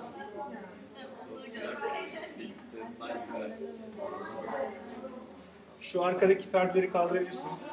Thank you. Şu arkadaki perdeleri kaldırabilirsiniz.